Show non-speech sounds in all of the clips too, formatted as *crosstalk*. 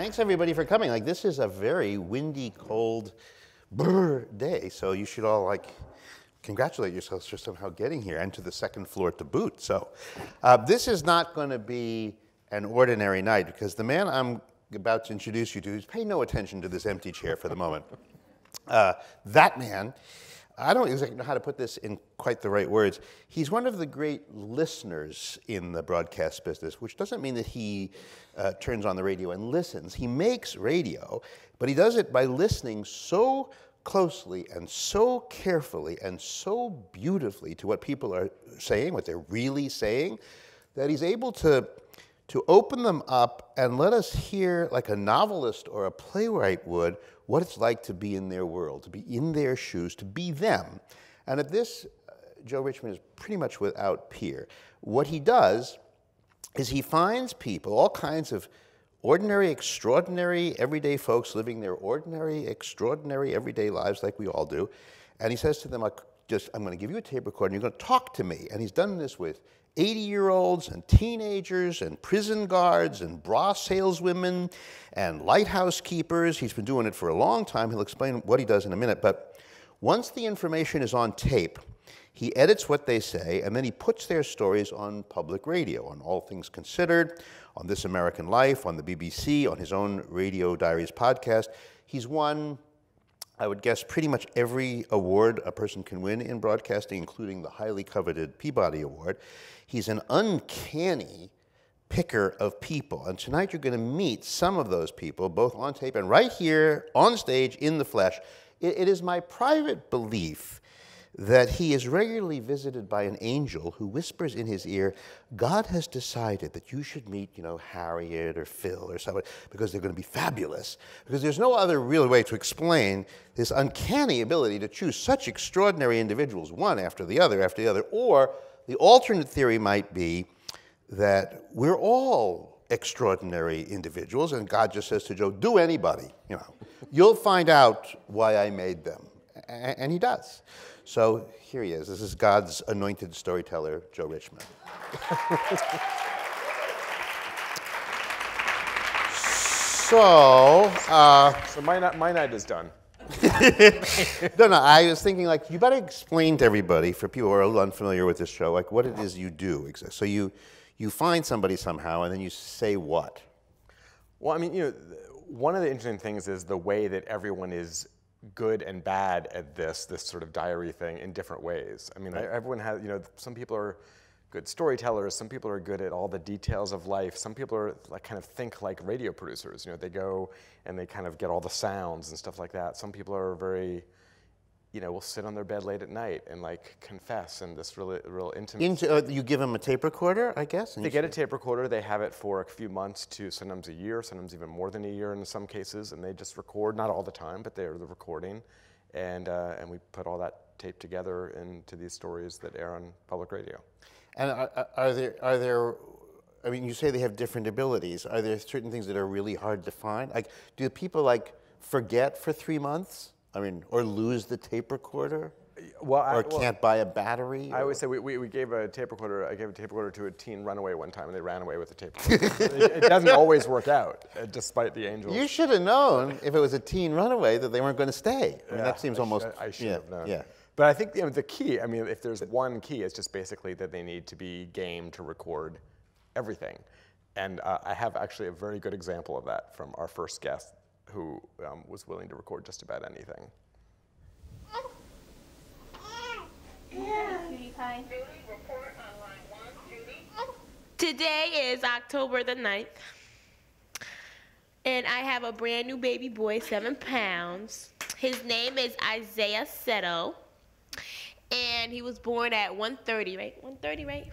thanks everybody for coming. Like this is a very windy, cold, brr day, so you should all like congratulate yourselves for somehow getting here and to the second floor to boot. So uh, this is not going to be an ordinary night because the man I'm about to introduce you to pay no attention to this empty chair for the moment. Uh, that man, I don't exactly know how to put this in quite the right words. He's one of the great listeners in the broadcast business, which doesn't mean that he uh, turns on the radio and listens. He makes radio, but he does it by listening so closely and so carefully and so beautifully to what people are saying, what they're really saying, that he's able to, to open them up and let us hear, like a novelist or a playwright would, what it's like to be in their world, to be in their shoes, to be them. And at this, uh, Joe Richman is pretty much without peer. What he does is he finds people, all kinds of ordinary, extraordinary, everyday folks living their ordinary, extraordinary, everyday lives like we all do. And he says to them, just, I'm going to give you a tape recorder and you're going to talk to me. And he's done this with 80 year olds and teenagers and prison guards and bra saleswomen and lighthouse keepers. He's been doing it for a long time. He'll explain what he does in a minute. But once the information is on tape, he edits what they say and then he puts their stories on public radio, on All Things Considered, on This American Life, on the BBC, on his own Radio Diaries podcast. He's won, I would guess, pretty much every award a person can win in broadcasting, including the highly coveted Peabody Award. He's an uncanny picker of people. And tonight you're going to meet some of those people, both on tape and right here on stage in the flesh. it, it is my private belief that he is regularly visited by an angel who whispers in his ear, God has decided that you should meet, you know, Harriet or Phil or somebody because they're going to be fabulous. Because there's no other real way to explain this uncanny ability to choose such extraordinary individuals, one after the other after the other. Or the alternate theory might be that we're all extraordinary individuals, and God just says to Joe, do anybody, you know. You'll find out why I made them. And he does. So here he is. This is God's anointed storyteller, Joe Richman. *laughs* so, uh, so my night, my night is done. *laughs* no, no. I was thinking like you better explain to everybody, for people who are a little unfamiliar with this show, like what it is you do. So you you find somebody somehow, and then you say what? Well, I mean, you know, one of the interesting things is the way that everyone is good and bad at this, this sort of diary thing in different ways. I mean, right. everyone has, you know, some people are good storytellers, some people are good at all the details of life, some people are like kind of think like radio producers, you know, they go and they kind of get all the sounds and stuff like that. Some people are very, you know, will sit on their bed late at night and like confess and this really, real intimate. Into, uh, you give them a tape recorder, I guess? They get a tape recorder. They have it for a few months to sometimes a year, sometimes even more than a year in some cases, and they just record, not all the time, but they're the recording. And, uh, and we put all that tape together into these stories that air on public radio. And are, are there, are there I mean, you say they have different abilities. Are there certain things that are really hard to find? Like, do people like forget for three months? I mean, or lose the tape recorder? Well, I, or can't buy a battery? I always say we, we, we, gave a tape recorder. I gave a tape recorder to a teen runaway one time, and they ran away with the tape recorder. *laughs* it, it, doesn't always work out, uh, despite the angels. You should have known if it was a teen runaway that they weren't going to stay. I mean, yeah, that seems I almost. Should, I should yeah, have known. Yeah. But I think you know, the key. I mean, if there's one key, it's just basically that they need to be game to record everything. And uh, I have actually a very good example of that from our first guest, who um, was willing to record just about anything. Today is October the 9th. And I have a brand new baby boy, seven pounds. His name is Isaiah Seto. And he was born at 1.30, right? 1.30, right?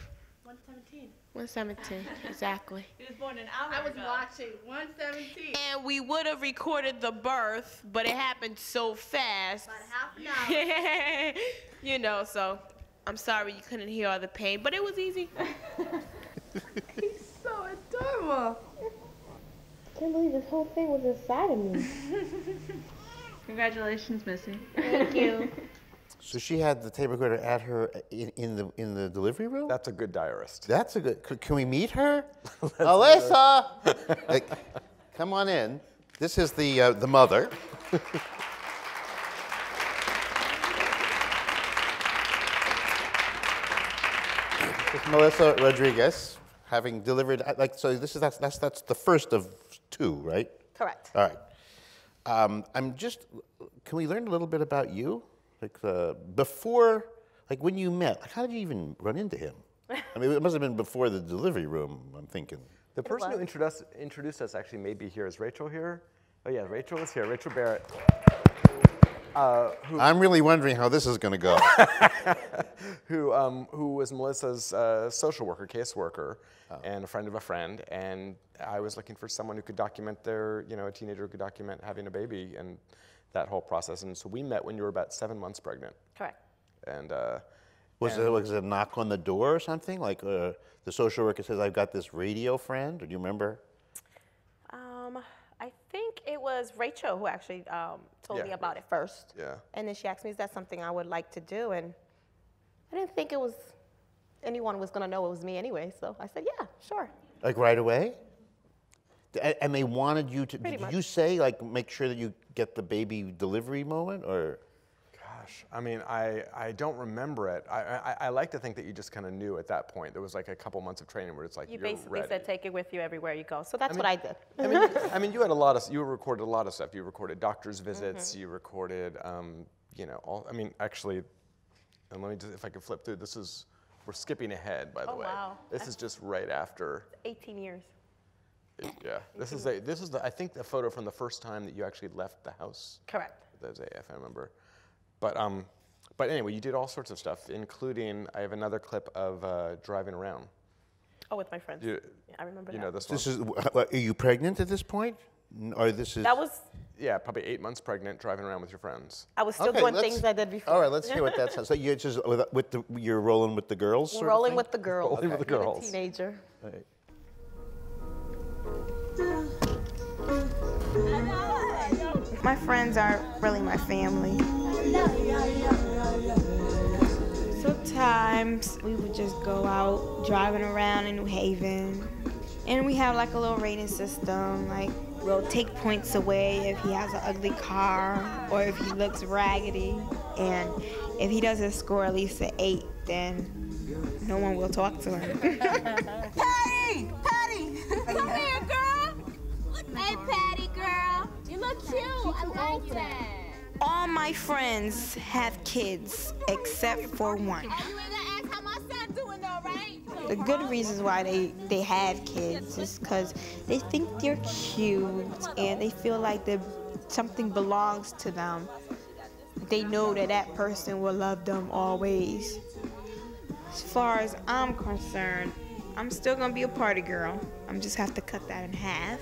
117. 117, exactly. He was born an hour I was ago. watching 117. And we would have recorded the birth, but it happened so fast. About half an hour. *laughs* you know, so I'm sorry you couldn't hear all the pain, but it was easy. *laughs* He's so adorable. I can't believe this whole thing was inside of me. *laughs* Congratulations, Missy. Thank you. So she had the tape recorder at her in, in the in the delivery room. That's a good diarist. That's a good. Can we meet her, *laughs* Alyssa? *laughs* like, come on in. This is the, uh, the mother. *laughs* This Melissa Rodriguez, having delivered, uh, like, so this is, that's, that's, that's the first of two, right? Correct. All right. Um, I'm just, can we learn a little bit about you? Like, uh, before, like when you met, like how did you even run into him? I mean, it must have been before the delivery room, I'm thinking. The person who introduced, introduced us actually may be here. Is Rachel here? Oh yeah, Rachel is here. Rachel Barrett. Who I'm really wondering how this is going to go. *laughs* who, um, who was Melissa's uh, social worker, caseworker, and a friend of a friend. And I was looking for someone who could document their, you know, a teenager who could document having a baby and that whole process. And so we met when you were about seven months pregnant. Correct. And uh, Was it, was it a knock on the door or something? Like uh, the social worker says, I've got this radio friend? Do you remember? Um, I think it was Rachel who actually um, told me about it first. Yeah. And then she asked me, is that something I would like to do? And I didn't think it was anyone was going to know it was me anyway. So I said, yeah, sure. Like right away? D- a- And they wanted you to, Pretty did much. you say, like, make sure that you get the baby delivery moment? Or, gosh, I mean, I, I don't remember it. I, I, I like to think that you just kind of knew at that point. There was like a couple months of training where it's like You you're basically ready. said take it with you everywhere you go. So that's mean- what I did. I mean, you- I mean, you had a lot of, you recorded a lot of stuff. You recorded doctor's visits. Mm-hmm. You recorded, um, you know, all. I mean, actually, and let me just, if I can flip through. This is, we're skipping ahead, by the Oh, way. wow. This is just right after. 18 years. It- yeah. This is a, this is the, I think the photo from the first time that you actually left the house. Correct. That's AF, I remember. But um, but anyway, you did all sorts of stuff, including I have another clip of uh, driving around. Oh, with my friends. You, yeah, I remember you that. know this one. is, are you pregnant at this point? N- Or this is. that was, Yeah, probably eight months pregnant, driving around with your friends. I was still Okay, doing things I did before. All right, let's hear what that *laughs* sounds. So you're just with, with the you're rolling with the girls. Sort of Rolling thing? with the girls. Rolling with the Being a girls. teenager. Right. My friends are really my family. Sometimes we would just go out driving around in New Haven. And we have like a little rating system. Like we'll take points away if he has an ugly car or if he looks raggedy. And if he doesn't score at least an eight, then no one will talk to him. *laughs* cute. I like that. All my friends have kids except for one. You ain't gonna ask how my son doing though, right? The good reasons why they, they have kids is because they think they're cute and they feel like something belongs to them. They know that that person will love them always. As far as I'm concerned, I'm still gonna be a party girl. I'm just have to cut that in half.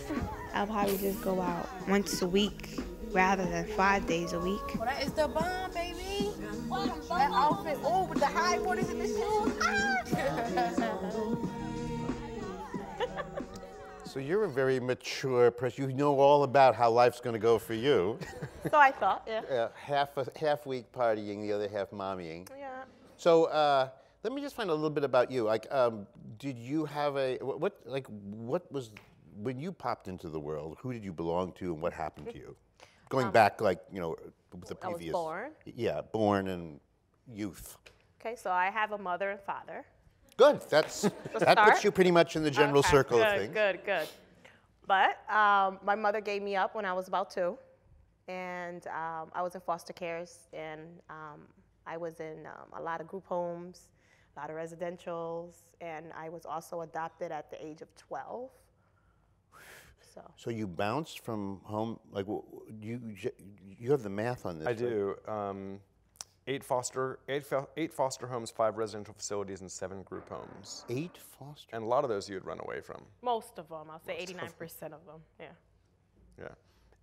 I'll probably just go out once a week rather than five days a week. Well, that is the bomb, baby. That outfit, oh, with the high waters and the shoes. *laughs* So you're a very mature person. You know all about how life's going to go for you. *laughs* So I thought, yeah. uh, half a half week partying, the other half mommying. Yeah. So uh, let me just find a little bit about you. Like, um, did you have a what, what? Like, what was when you popped into the world? Who did you belong to, and what happened to you? *laughs* Going back, like you know, with the Um, I was previous. born. Yeah, born and youth. Okay, so I have a mother and father. Good. That's *laughs* that start? puts you pretty much in the general Okay, circle good, of things. Good, good. But um, my mother gave me up when I was about two, and um, I was in foster cares, and um, I was in um, a lot of group homes, a lot of residentials, and I was also adopted at the age of 12. So So you bounced from home, like w- w- you you have the math on this. I right? do. Um, eight foster, eight, eight foster homes, five residential facilities, and seven group homes. Eight foster. And a lot of those you would run away from. most of them, I'll say 89% of them, yeah. Yeah.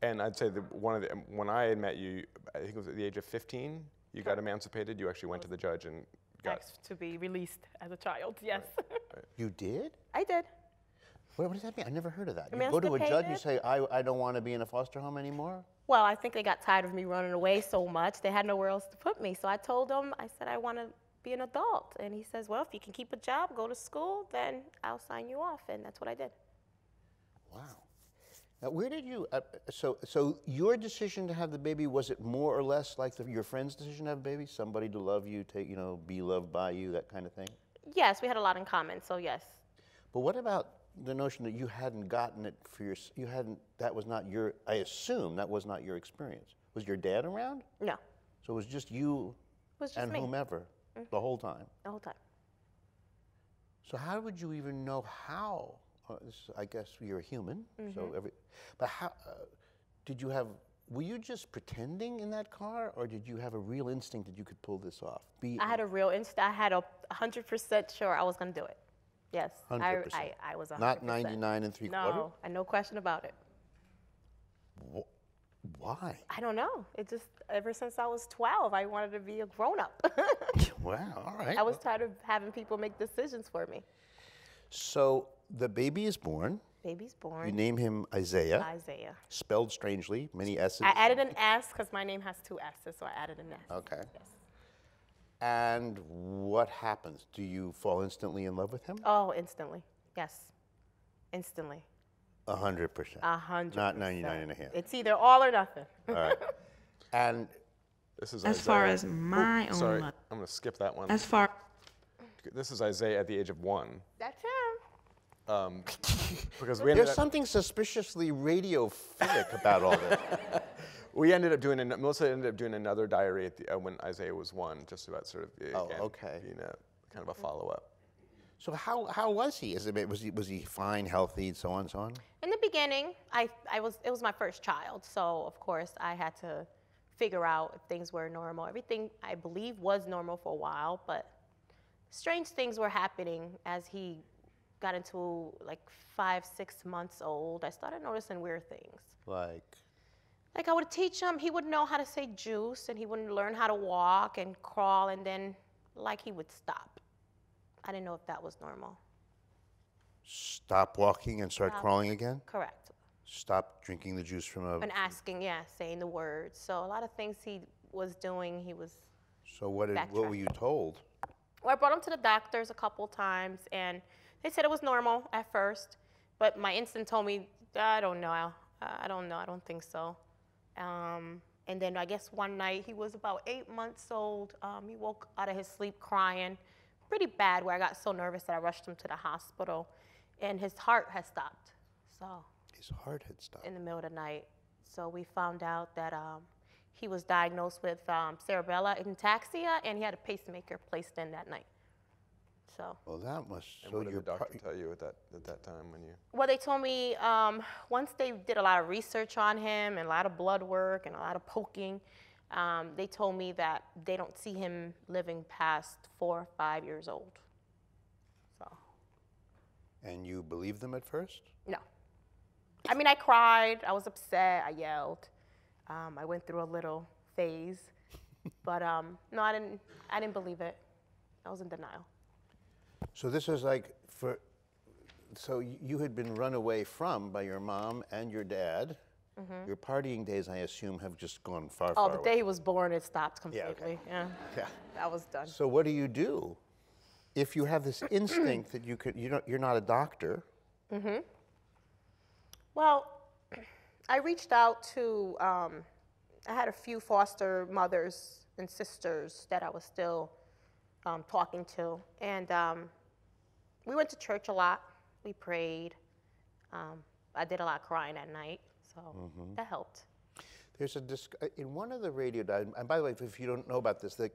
And I'd say that one of the, when I had met you, I think it was at the age of 15, you got emancipated. You actually went to the judge and got. Asked to be released as a child, yes. You did? I did. What, what does that mean? I never heard of that. You go to a judge, you say, I, I don't want to be in a foster home anymore? Well, I think they got tired of me running away so much. They had nowhere else to put me. So I told them, I said, I want to be an adult. And he says, Well, if you can keep a job, go to school, then I'll sign you off. And that's what I did. Wow. Now, where did you? Uh, so, so your decision to have the baby was it more or less like the, your friend's decision to have a baby? Somebody to love you, take you know, be loved by you, that kind of thing. Yes, we had a lot in common, so yes. But what about the notion that you hadn't gotten it for your? You hadn't. That was not your. I assume that was not your experience. Was your dad around? No, So it was just you was just and me. whomever the whole time. the whole time. So how would you even know how? Uh, this, I guess you're a human, so every. But how uh, did you have? Were you just pretending in that car, or did you have a real instinct that you could pull this off? Be I had a real instinct, I had a hundred percent sure I was gonna do it. Yes, I, 100%. I, I was a not 99 and three No, quarter. and no question about it. Why? I don't know. It just ever since I was 12, I wanted to be a grown up. *laughs* *laughs* wow. All right. I was tired of having people make decisions for me. So the baby is born. Baby's born. You name him Isaiah, Isaiah. spelled strangely, many S's. I added an S because my name has two S's, so I added an S. Okay. Yes. And what happens? Do you fall instantly in love with him? Oh, instantly. Yes. Instantly. A hundred percent. A hundred. Not 99 and a half. It's either all or nothing. All right. *laughs* And This is As far as my own Sorry, life. I'm going to skip that one. As far This is Isaiah at the age of one. That's him. Um, *laughs* because we ended there's up, something suspiciously radiophilic about all this. *laughs* we ended up doing an, Melissa ended up doing another diary at the, uh, when Isaiah was one, just about sort of Oh, again, okay. being a kind of a follow up. So how, how was he? Is it, was he? Was he fine, healthy, and so on, and so on? In the beginning, I, I was it was my first child, so of course I had to figure out if things were normal. Everything I believe was normal for a while, but strange things were happening as he got into like five, six months old. I started noticing weird things. Like, Like I would teach him, he would know how to say juice, and he wouldn't learn how to walk and crawl, and then like he would stop. I didn't know if that was normal. stop walking and start Stop. crawling again? Correct. Stop drinking the juice from a. And asking, yeah, saying the words. So a lot of things he was doing, he was. So what did, what were you told? Well, I brought him to the doctors a couple times, and they said it was normal at first, but my instinct told me, I don't know, I I don't know, I don't think so. Um, and then I guess one night he was about eight months old. Um, he woke out of his sleep crying, pretty bad. Where I got so nervous that I rushed him to the hospital, and his heart had stopped. So His heart had stopped. in the middle of the night. So we found out that um, he was diagnosed with um, cerebellar ataxia, and he had a pacemaker placed in that night. So, Well, that must. And so what did your the doctor par- tell you at that at that time when you? well, they told me um, once they did a lot of research on him and a lot of blood work and a lot of poking, um, they told me that they don't see him living past four or five years old. So, And you believed them at first? no. I mean, I cried, I was upset, I yelled. Um, I went through a little phase, but um, no, I didn't. I didn't believe it. I was in denial. So this was like for. So you had been run away from by your mom and your dad. Your partying days, I assume, have just gone far. Oh, far the away. day he was born, it stopped Yeah, completely. okay. Yeah, *laughs* Yeah. that was done. So what do you do if you have this *clears throat* instinct that you could? You don't. You're not a doctor. Mm-hmm. Well, I reached out to, um, I had a few foster mothers and sisters that I was still um, talking to. And um, we went to church a lot. We prayed. Um, I did a lot of crying at night, so that helped. There's a disc- uh, in one of the radio diaries, and by the way, if you don't know about this, like,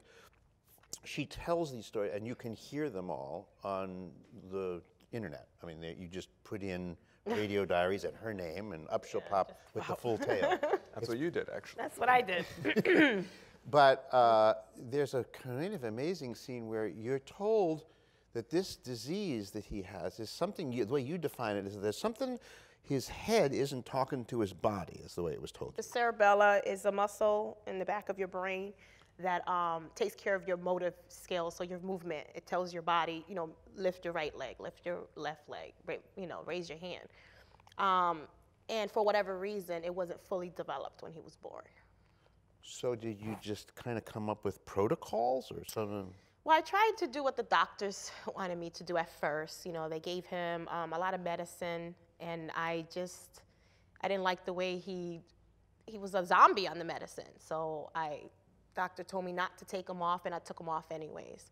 she tells these stories, and you can hear them all on the internet. I mean, they, you just put in *laughs* radio diaries and her name, and up she'll pop with the full tale. *laughs* That's what you did actually. That's what I did. *laughs* *clears throat* But uh, there's a kind of amazing scene where you're told that this disease that he has is something, you, the way you define it is that there's something, his head isn't talking to his body, is the way it was told. The cerebella is a muscle in the back of your brain that um, takes care of your motive skills, so your movement. It tells your body, you know, lift your right leg, lift your left leg, you know, raise your hand. Um, and for whatever reason, it wasn't fully developed when he was born. So did you just kind of come up with protocols or something? Well, I tried to do what the doctors *laughs* wanted me to do at first. You know, they gave him um, a lot of medicine, and I just, I didn't like the way he he was a zombie on the medicine. So I doctor told me not to take him off and I took him off anyways.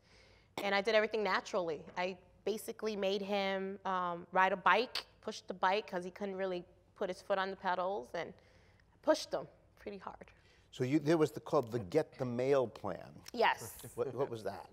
And I did everything naturally. I basically made him um, ride a bike, pushed the bike because he couldn't really put his foot on the pedals and pushed him pretty hard. So you, there was the called the Get the Mail plan. Yes. *laughs* What, what was that?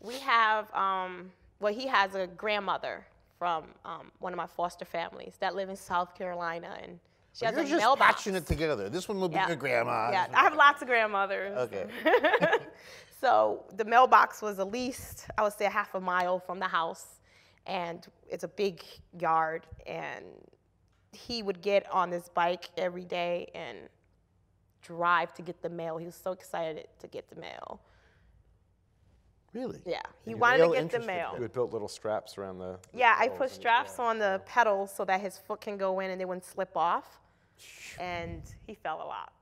We have, um, well, he has a grandmother from um, one of my foster families that live in South Carolina, and she has You're a just mailbox. patching it together. This one will be your grandma. Yeah, I have lots of grandmothers. Okay. *laughs* *laughs* so the mailbox was at least, I would say, a half a mile from the house, and it's a big yard. And he would get on this bike every day and drive to get the mail. He was so excited to get the mail. Really? Yeah, he wanted to get the mail. You had built little straps around the. the Yeah, I put straps on the pedals so that his foot can go in and they wouldn't slip off. And he fell a lot.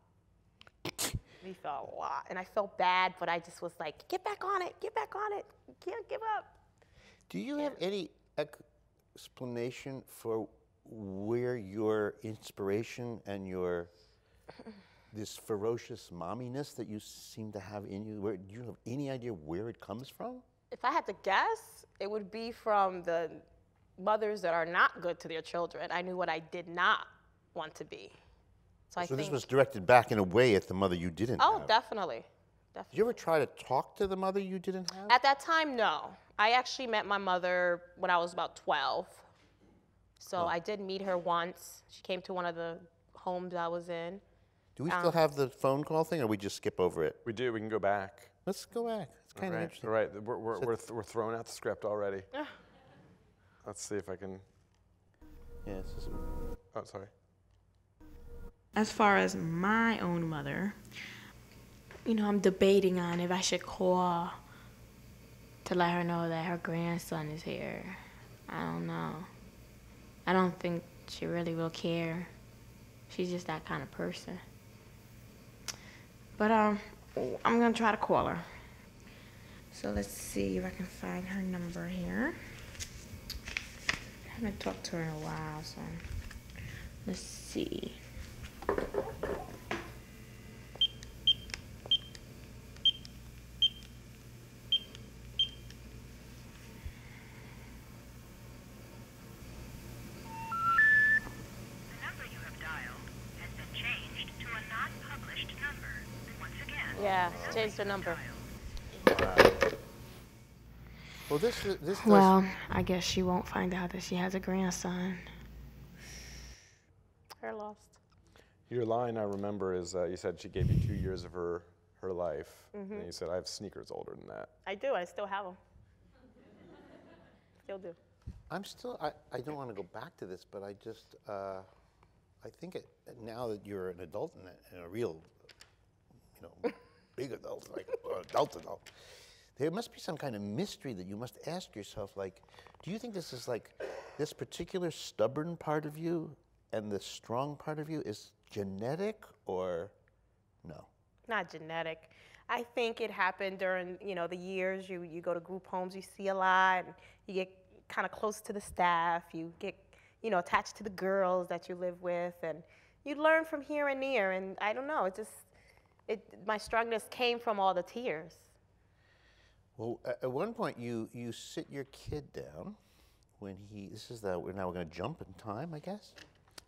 He fell a lot. And I felt bad, but I just was like, get back on it, get back on it. You can't give up. Do you have any explanation for where your inspiration and your *laughs* this ferocious momminess that you seem to have in you, where, do you have any idea where it comes from? If I had to guess, it would be from the mothers that are not good to their children. I knew what I did not want to be. So I So this was directed back in a way at the mother you didn't have? oh, have. definitely. Did you ever try to talk to the mother you didn't have? At that time, no. I actually met my mother when I was about 12. So I did meet her once. She came to one of the homes I was in. Do we still um, have the phone call thing, or we just skip over it? We do. We can go back. Let's go back. It's kind of right. interesting. All right. We're, we're, we're, th- we're throwing out the script already. *sighs* Let's see if I can. Yeah, this is- Oh, sorry. As far as my own mother, you know, I'm debating on if I should call to let her know that her grandson is here. I don't know. I don't think she really will care. She's just that kind of person. But um, I'm gonna try to call her. So let's see if I can find her number here. I haven't talked to her in a while, so let's see. The number you have dialed has been changed to a not published number. Once again, Yeah, changed her number. Well, this this does. Well, I guess she won't find out that she has a grandson. Her lost. Your line I remember is uh, you said she gave you two years of her her life, and you said I have sneakers older than that. I do. I still have them. Still do. I'm still. I, I don't want to go back to this, but I just. Uh, I think it, now that you're an adult and a, and a real, you know, big adult, like adult adult, there must be some kind of mystery that you must ask yourself. Like, do you think this is like this particular stubborn part of you and the strong part of you is genetic or no? Not genetic. I think it happened during, you know, the years you, you go to group homes, you see a lot, you get kind of close to the staff, you get, you know, attached to the girls that you live with, and you learn from here and there. And I don't know, it just, it, my strongness came from all the tears. Well, at, at one point you you sit your kid down when he. This is the. We're now we're going to jump in time, I guess.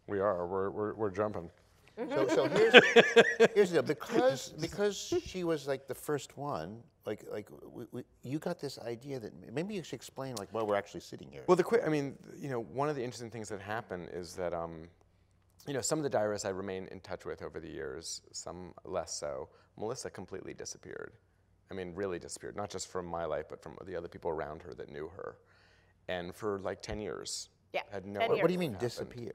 We are. We're we're, we're jumping. So, so *laughs* here's, here's the deal. Because because she was like the first one. Like like we, we, you got this idea that maybe you should explain like why we're actually sitting here. Well, the quick, I mean, you know, one of the interesting things that happened is that, um, you know, some of the diarists I remain in touch with over the years, some less so. Melissa completely disappeared. I mean, really disappeared, not just from my life, but from the other people around her that knew her. And for like 10 years, Yeah, had no 10 what, what do you mean happened. disappear?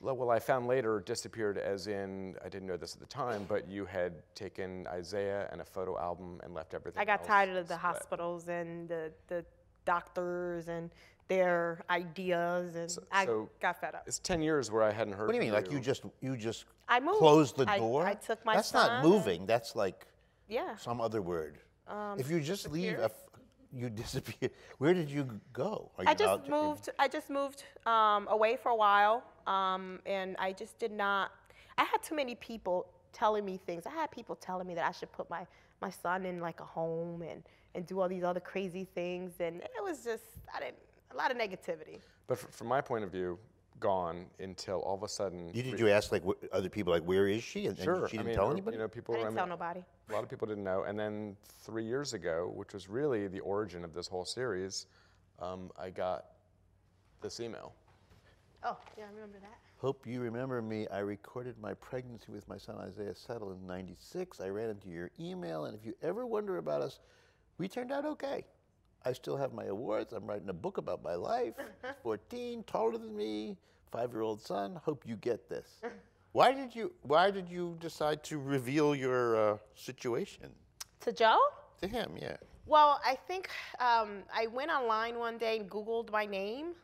Well, well, I found later disappeared as in, I didn't know this at the time, but you had taken Isaiah and a photo album and left everything I got else tired of the split. hospitals and the, the doctors and their ideas, and So- I so- got fed up. It's 10 years where I hadn't heard What do you mean? Like you just you just I moved. closed the I- door? I took my That's son not and- moving. That's like Yeah. some other word. if you just leave, a disappeared. f- you *laughs* disappear. Where did you go? Are I you just out- moved. I just moved um, away for a while. Um, and I just did not. I had too many people telling me things. I had people telling me that I should put my my son in like a home and and do all these other crazy things, and it was just I didn't a lot of negativity. But f- from my point of view, gone until all of a sudden. You, did three- you ask like wh- other people like where is she? And, and Sure. she I didn't mean, tell anybody. You know, people. I didn't mean, tell nobody. A lot of people didn't know. And then three years ago, which was really the origin of this whole series, um, I got this email. Oh, yeah, I remember that. Hope you remember me. I recorded my pregnancy with my son Isaiah Settle in '96. I ran into your email, and if you ever wonder about us, we turned out okay. I still have my awards. I'm writing a book about my life. *laughs* 14, taller than me, five-year-old son. Hope you get this. Why did you Why did you decide to reveal your uh, situation To Joe? to him? Yeah. Well, I think um, I went online one day and Googled my name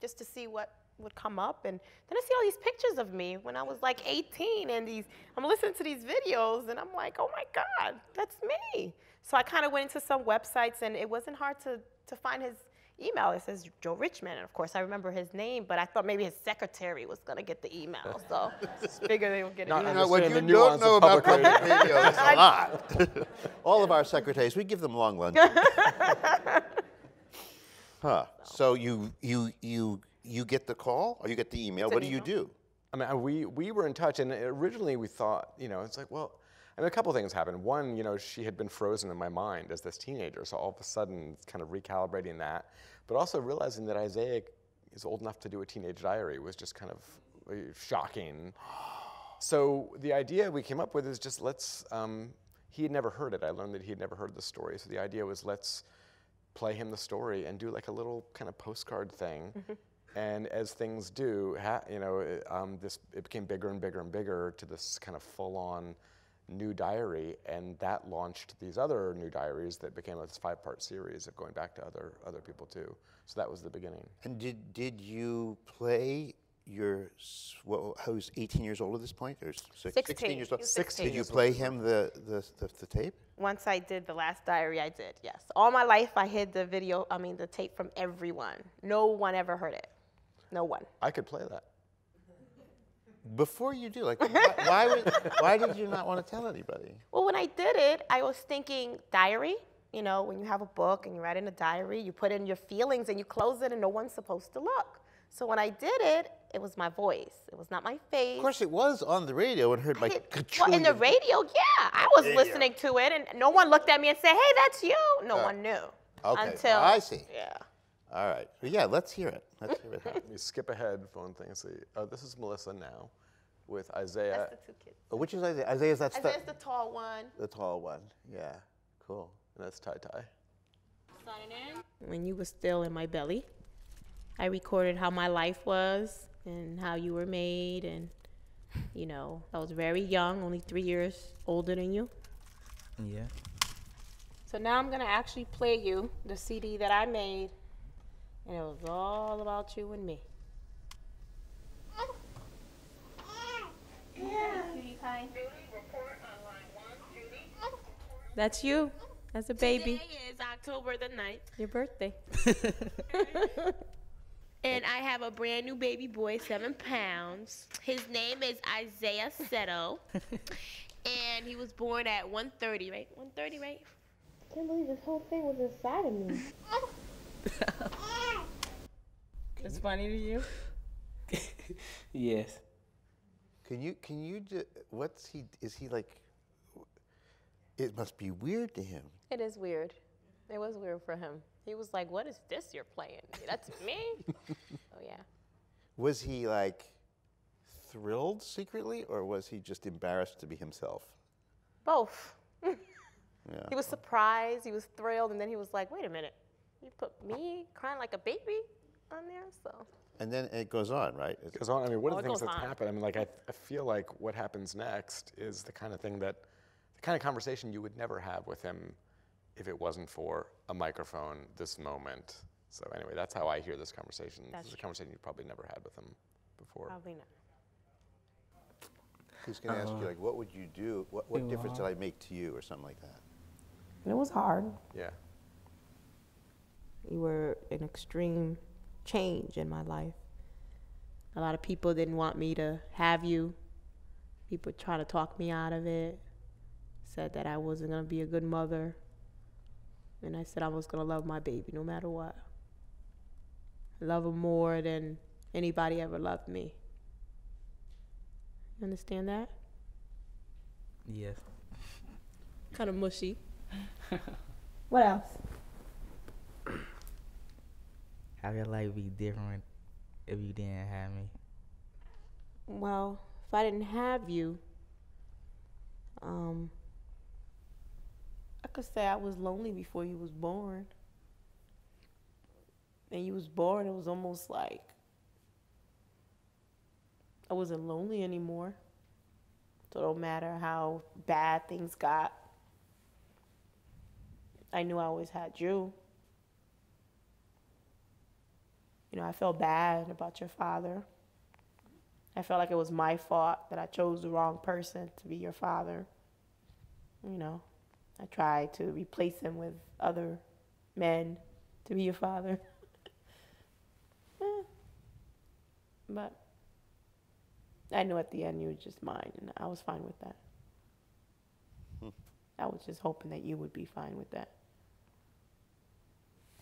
just to see what would come up. And then I see all these pictures of me when I was like 18. And these, I'm listening to these videos and I'm like, oh my God, that's me. So I kind of went into some websites and it wasn't hard to, to find his email. It says Joe Richman. And of course, I remember his name, but I thought maybe his secretary was going to get the email. So *laughs* figure they would get Not an email. know, what you the don't know of about public public radio is a lot. *laughs* All of our secretaries, we give them long lunches. *laughs* huh. So you you you you get the call or you get the email. What an do you do? I mean, we, we were in touch, and originally we thought, you know, it's like, well, I mean, a couple things happened. One, you know, she had been frozen in my mind as this teenager, so all of a sudden, kind of recalibrating that, but also realizing that Isaiah is old enough to do a teenage diary was just kind of uh, shocking. So the idea we came up with is just let's. Um, he had never heard it. I learned that he had never heard the story. So the idea was let's play him the story and do like a little kind of postcard thing. And as things do, ha- you know, it, um, this it became bigger and bigger and bigger to this kind of full-on new diary, and that launched these other new diaries that became this five-part series of going back to other other people too. So that was the beginning. And did did you play your s- well? I was 18 years old at this point. Or s- six- 16. years old. was 16. Did you play him the, the the the tape? Once I did the last diary, I did, yes. All my life, I hid the video, I mean, the tape from everyone. No one ever heard it. No one. I could play that. Before you do, like, why, why, would, why did you not want to tell anybody? Well, when I did it, I was thinking diary. You know, when you have a book and you write in a diary, you put in your feelings and you close it and no one's supposed to look. So when I did it, it was my voice. It was not my face. Of course, it was on the radio and heard like. It- well, in the radio, yeah, I was listening to it, and no one looked at me and said, "Hey, that's you." No one knew. okay, Until I see. Yeah. All right. Well, yeah, let's hear it. Let's hear it. *laughs* happen. Let me skip ahead one thing and see. Oh, this is Melissa now with Isaiah. That's the two kids. Oh, Which is Isaiah? Isaiah's that's Isaiah's the tall one. the, the tall one. Yeah. Cool. and that's Tai Tai. Signing in. When you were still in my belly, I recorded how my life was and how you were made, and you know, I was very young, only three years older than you. Yeah. So now I'm gonna actually play you the CD that I made, and it was all about you and me. That's you, as a baby. Today is October the 9th, Your birthday. *laughs* and I have a brand new baby boy, seven pounds. His name is Isaiah Seto, *laughs* and he was born at 1:30, right? 1:30, right? I can't believe this whole thing was inside of me. *laughs* *laughs* It's funny to you. *laughs* yes. Can you can you ju- what's he is he like? It must be weird to him. It is weird. It was weird for him. He was like, "What is this you're playing? That's me." *laughs* oh yeah. Was he like thrilled secretly, or was he just embarrassed to be himself? Both. Yeah. He was surprised. He was thrilled, and then he was like, "Wait a minute, you put me crying like a baby on there?" So And then it goes on, right? It goes on. I mean, one Oh, of the things goes that's on. happened. I mean, like I, I feel like what happens next is the kind of thing that, the kind of conversation you would never have with him, if it wasn't for a microphone. This moment. So anyway, that's how I hear this conversation. That's this is a conversation you probably never had with him before. probably not. He's going to ask you like, what would you do? What, what Ew, difference did. I make to you, or something like that? And It was hard. Yeah. You were an extreme change in my life. A lot of people didn't want me to have you. People trying to talk me out of it. Said that I wasn't gonna be a good mother. And I said I was gonna love my baby no matter what. Love him more than anybody ever loved me. You understand that? Yes. Kind of mushy. *laughs* what else? *clears throat* How your life be different if you didn't have me? Well, if I didn't have you, um, I could say I was lonely before you was born. And you was born, it was almost like I wasn't lonely anymore. So no matter how bad things got, I knew I always had you. You know, I felt bad about your father. I felt like it was my fault that I chose the wrong person to be your father. You know, I tried to replace him with other men to be your father. *laughs* Eh. But I knew at the end you were just mine, and I was fine with that. I was just hoping that you would be fine with that.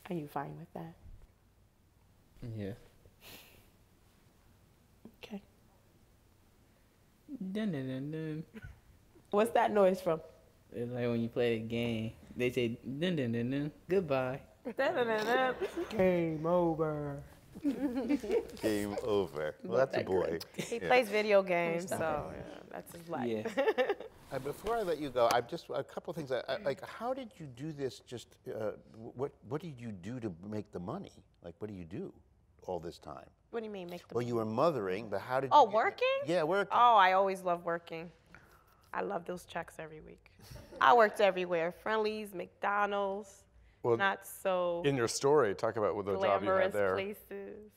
Are you fine with that? Yeah. Okay. Dun, dun, dun, dun. What's that noise from? It's like when you play the game, they say dun dun dun dun. Goodbye. Dun dun dun. Game over. *laughs* Game over. Well, that's a boy. He Yeah. plays video games, so yeah, that's his life. Yeah. *laughs* Uh, before I let you go, I've just a couple things. I, I, like, how did you do this? Just uh, what what did you do to make the money? Like, what do you do all this time? What do you mean, make the? Well, you were mothering, but how did? oh, you get- working? Yeah, working. Oh, I always love working. I love those checks every week. I worked everywhere: Friendly's, McDonald's. Well, not so In your story, talk about what the job you had glamorous there. places.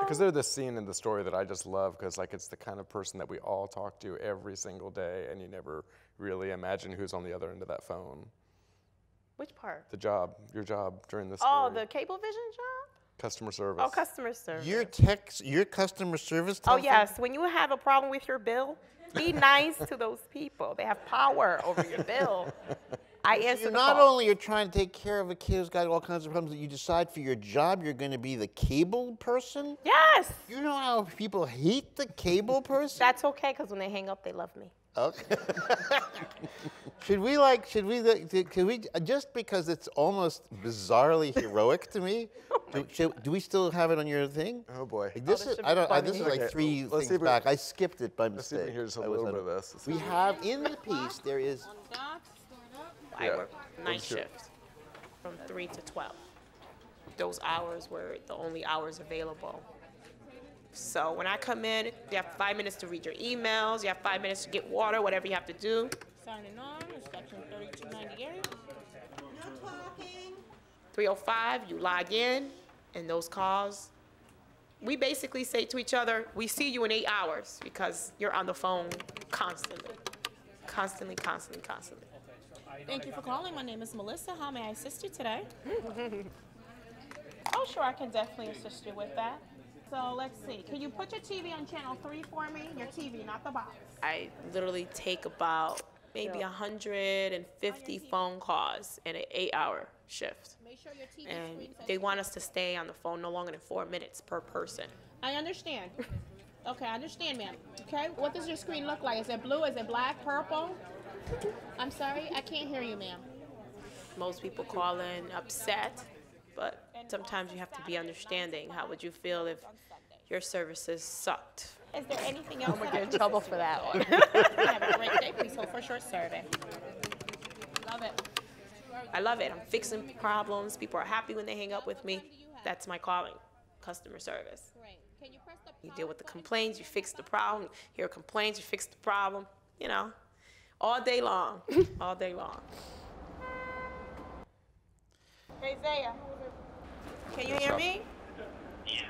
Because they're the scene in the story that I just love because like it's the kind of person that we all talk to every single day, and you never really imagine who's on the other end of that phone. Which part? The job, your job during this Oh, story, the Cablevision job? Customer service. Oh, customer service. Your tech, your customer service. Oh yes, when you have a problem with your bill, be *laughs* nice to those people. They have power over your bill. *laughs* I answer the not call. only are trying to take care of a kid who's got all kinds of problems, that you decide for your job you're going to be the cable person. Yes. You know how people hate the cable person. That's okay, because when they hang up, they love me. Okay. *laughs* should we like? Should we? like, Could we? Just because it's almost bizarrely heroic to me. *laughs* Do, should, do we still have it on your thing? Oh boy. Like, this oh, this is I don't. I, this funny. is like Okay, three let's see things if we- back. I skipped it by Let's see if we mistake. can hear just a I was little bit of this. We have in the piece there is I Yeah. work night Let's hear it. shift from 3 to 12. Those hours were the only hours available. So when I come in, you have five minutes to read your emails, you have five minutes to get water, whatever you have to do. Signing on, section 3298. No talking. 305, you log in, and those calls, we basically say to each other, we see you in eight hours because you're on the phone constantly. Constantly, constantly, constantly. Thank you for calling. My name is Melissa. How may I assist you today? *laughs* oh, sure. I can definitely assist you with that. So let's see. Can you put your TV on channel three for me? Your TV, not the box. I literally take about maybe 150 phone calls in an eight hour shift. Make sure your TV And they want us to stay on the phone no longer than four minutes per person. I understand. Okay, I understand, ma'am. Okay, what does your screen look like? Is it blue? Is it black? Purple? I'm sorry, I can't hear you, ma'am. Most people call in upset, but sometimes you have to be understanding. How would you feel if your services sucked? Is there anything oh, else? I'm gonna get in trouble for that one. *laughs* Have a great day. Please hold for a short survey. Love it. I love it. I'm fixing problems. People are happy when they hang up with me. That's my calling, customer service. You You deal with the complaints, you fix the problem. Hear complaints, you fix the problem. You know, all day long, *laughs* all day long. Hey Zaya, can you hear me? Yeah.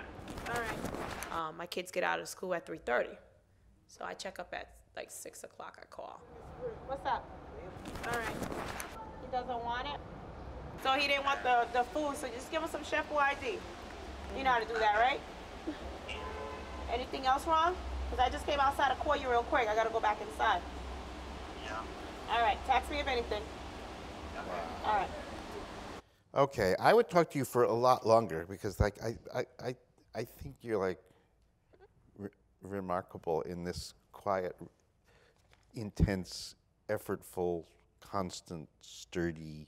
All right. Um, my kids get out of school at 3:30, so I check up at like six o'clock. I call. What's up? All right. He doesn't want it. So he didn't want the, the food. So just give him some Chef Boyardee. You know how to do that, right? Anything else wrong? Because I just came outside to call you real quick. I got to go back inside. Yeah. All right. Text me if anything. All right. Okay, I would talk to you for a lot longer because, like, I, I, I, I think you're like re- remarkable in this quiet, intense, effortful, constant, sturdy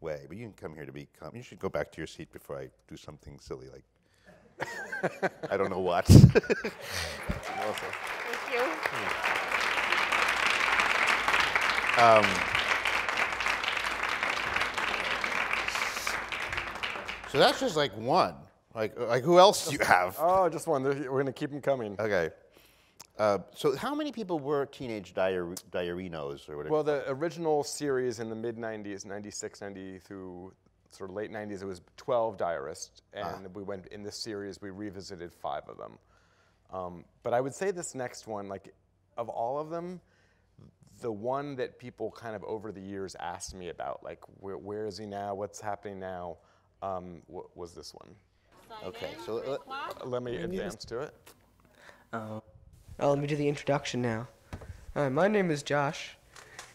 way. But you can come here to be calm. You should go back to your seat before I do something silly like. *laughs* I don't know what. *laughs* Thank you. Um, so that's just like one. Like, like who else do you have? Oh, just one. We're going to keep them coming. Okay. Uh, so how many people were teenage diar- diarinos or whatever? Well, the original series in the mid 90s, 96, 90 through sort of late 90s, it was 12 diarists. And we went, in this series, we revisited five of them. Um, but I would say this next one, like, of all of them, the one that people kind of over the years asked me about, like, where, where is he now? What's happening now? Um, wa- was this one. okay, so uh, Let me advance to it. Oh, let me do the introduction now. Hi, my name is Josh,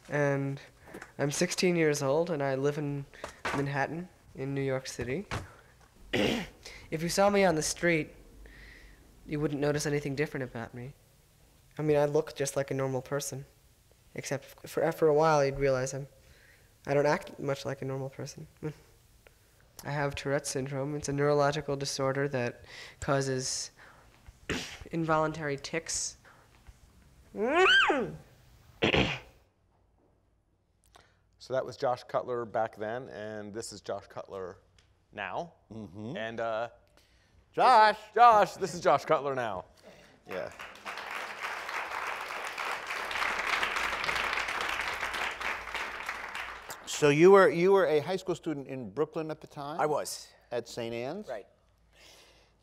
and I'm 16 years old, and I live in Manhattan, in New York City. if you saw me on the street, you wouldn't notice anything different about me. I mean, I look just like a normal person, except for after a while, you'd realize I'm. I don't act much like a normal person. *laughs* I have Tourette syndrome. It's a neurological disorder that causes involuntary tics. So that was Josh Cutler back then, and this is Josh Cutler now. Mm-hmm. And uh, Josh. Josh, this is Josh Cutler now. Yeah. So you were you were a high school student in Brooklyn at the time? I was. At St. Ann's? Right.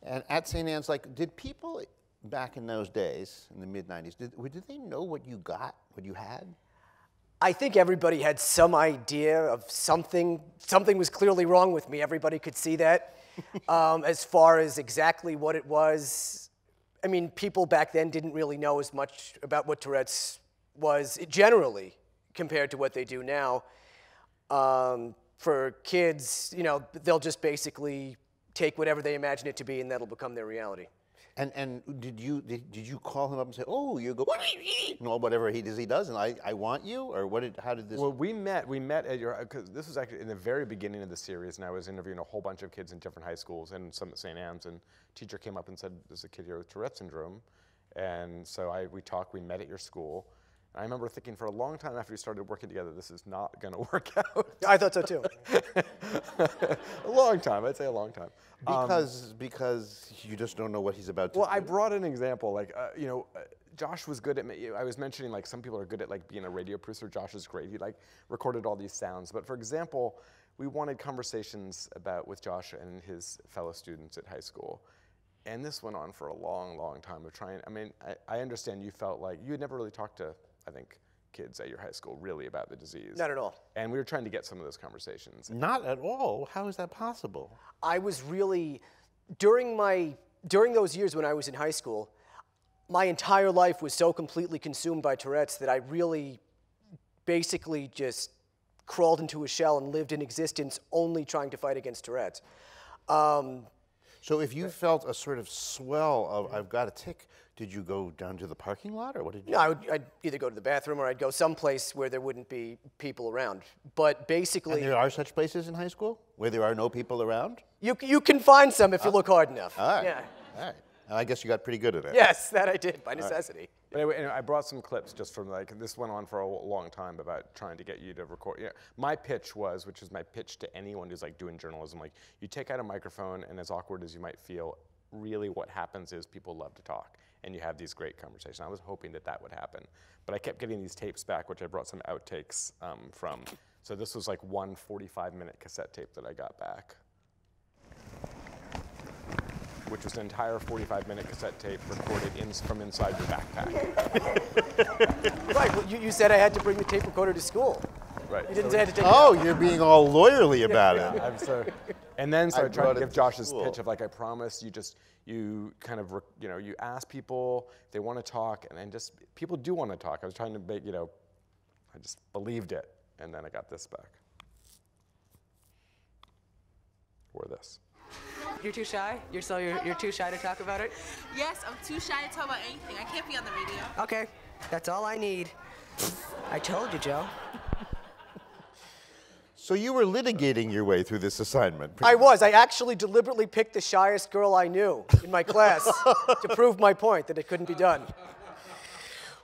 And at St. Ann's, like, did people back in those days, in the mid 90s, did, did they know what you got, what you had? I think everybody had some idea of something. Something was clearly wrong with me. Everybody could see that. *laughs* um, as far as exactly what it was, I mean, people back then didn't really know as much about what Tourette's was generally compared to what they do now. Um, for kids, you know, they'll just basically take whatever they imagine it to be, and that'll become their reality. And and did you did, did you call him up and say, oh, you go, you know, whatever he does, he does, and I, I want you, or what did how did this? Well, we met. We met at your because this was actually in the very beginning of the series, and I was interviewing a whole bunch of kids in different high schools and some at St. Ann's. And teacher came up and said, "There's a kid here with Tourette syndrome," and so I we talked. We met at your school. And I remember thinking for a long time after we started working together, this is not going *laughs* to work out. I thought so too. *laughs* a long time. I'd say a long time. Um, because because you just don't know what he's about to Well, do. I brought an example. Like, uh, you know, uh, Josh was good at. ma- I was mentioning like some people are good at like being a radio producer. Josh is great. He like recorded all these sounds. But for example, we wanted conversations about with Josh and his fellow students at high school. And this went on for a long, long time of trying. I mean, I, I understand you felt like you had never really talked to, I think, kids at your high school really about the disease. Not at all. And we were trying to get some of those conversations. Not at all. How is that possible? I was really during my during those years when I was in high school, my entire life was so completely consumed by Tourette's that I really basically just crawled into a shell and lived in existence only trying to fight against Tourette's. Um, So if you felt a sort of swell of I've got a tic, did you go down to the parking lot or what did you? no, I would, I'd either go to the bathroom or I'd go someplace where there wouldn't be people around. But basically, And there are such places in high school where there are no people around. you, you can find some if you look hard enough. All right. Yeah. All right. And I guess you got pretty good at it. Yes, that I did by necessity. But anyway, anyway, I brought some clips just from like this went on for a long time about trying to get you to record. Yeah, my pitch was, which is my pitch to anyone who's like doing journalism, like you take out a microphone, and as awkward as you might feel, really what happens is people love to talk, and you have these great conversations. I was hoping that that would happen, but I kept getting these tapes back, which I brought some outtakes um, from. So this was like one 45-minute cassette tape that I got back which was an entire 45-minute cassette tape recorded in, from inside your backpack. *laughs* Right, well, you, you said I had to bring the tape recorder to school. Right. You didn't so- say I had to take Oh, out. you're being all lawyerly about it. *laughs* I'm so, And then started trying brought to give to Josh's school. pitch of like, I promise you just, you kind of, you know, you ask people they want to talk and then just, people do want to talk. I was trying to make, you know, I just believed it. And then I got this back. Or this. You're too shy? You're so you're, you're too shy to talk about it? Yes, I'm too shy to talk about anything. I can't be on the radio. Okay, that's all I need. I told you, Joe. So you were litigating your way through this assignment. I was. I actually deliberately picked the shyest girl I knew in my class to *laughs* prove my point that it couldn't be done.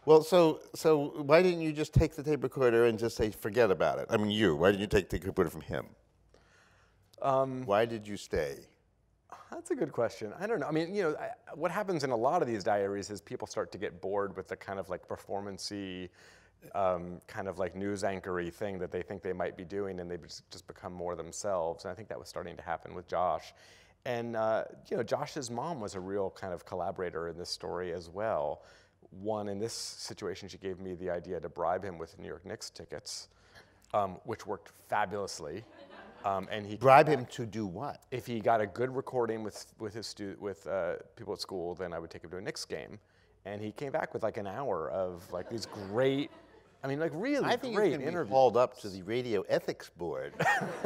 Well, so so why didn't you just take the tape recorder and just say forget about it? I mean, you. Why didn't you take the tape recorder from him? Um, why did you stay? That's a good question. I don't know. I mean, you know, I, what happens in a lot of these diaries is people start to get bored with the kind of like performancy, um, kind of like news anchory thing that they think they might be doing, and they just, become more themselves. And I think that was starting to happen with Josh. And uh, you know, Josh's mom was a real kind of collaborator in this story as well. One in this situation, she gave me the idea to bribe him with New York Knicks tickets, um, which worked fabulously. Um, and he Bribe him to do what? if he got a good recording with with his stu- with uh, people at school, then I would take him to a Knicks game, and he came back with like an hour of like these great, I mean, like really I think great be called up to the radio ethics board. *laughs*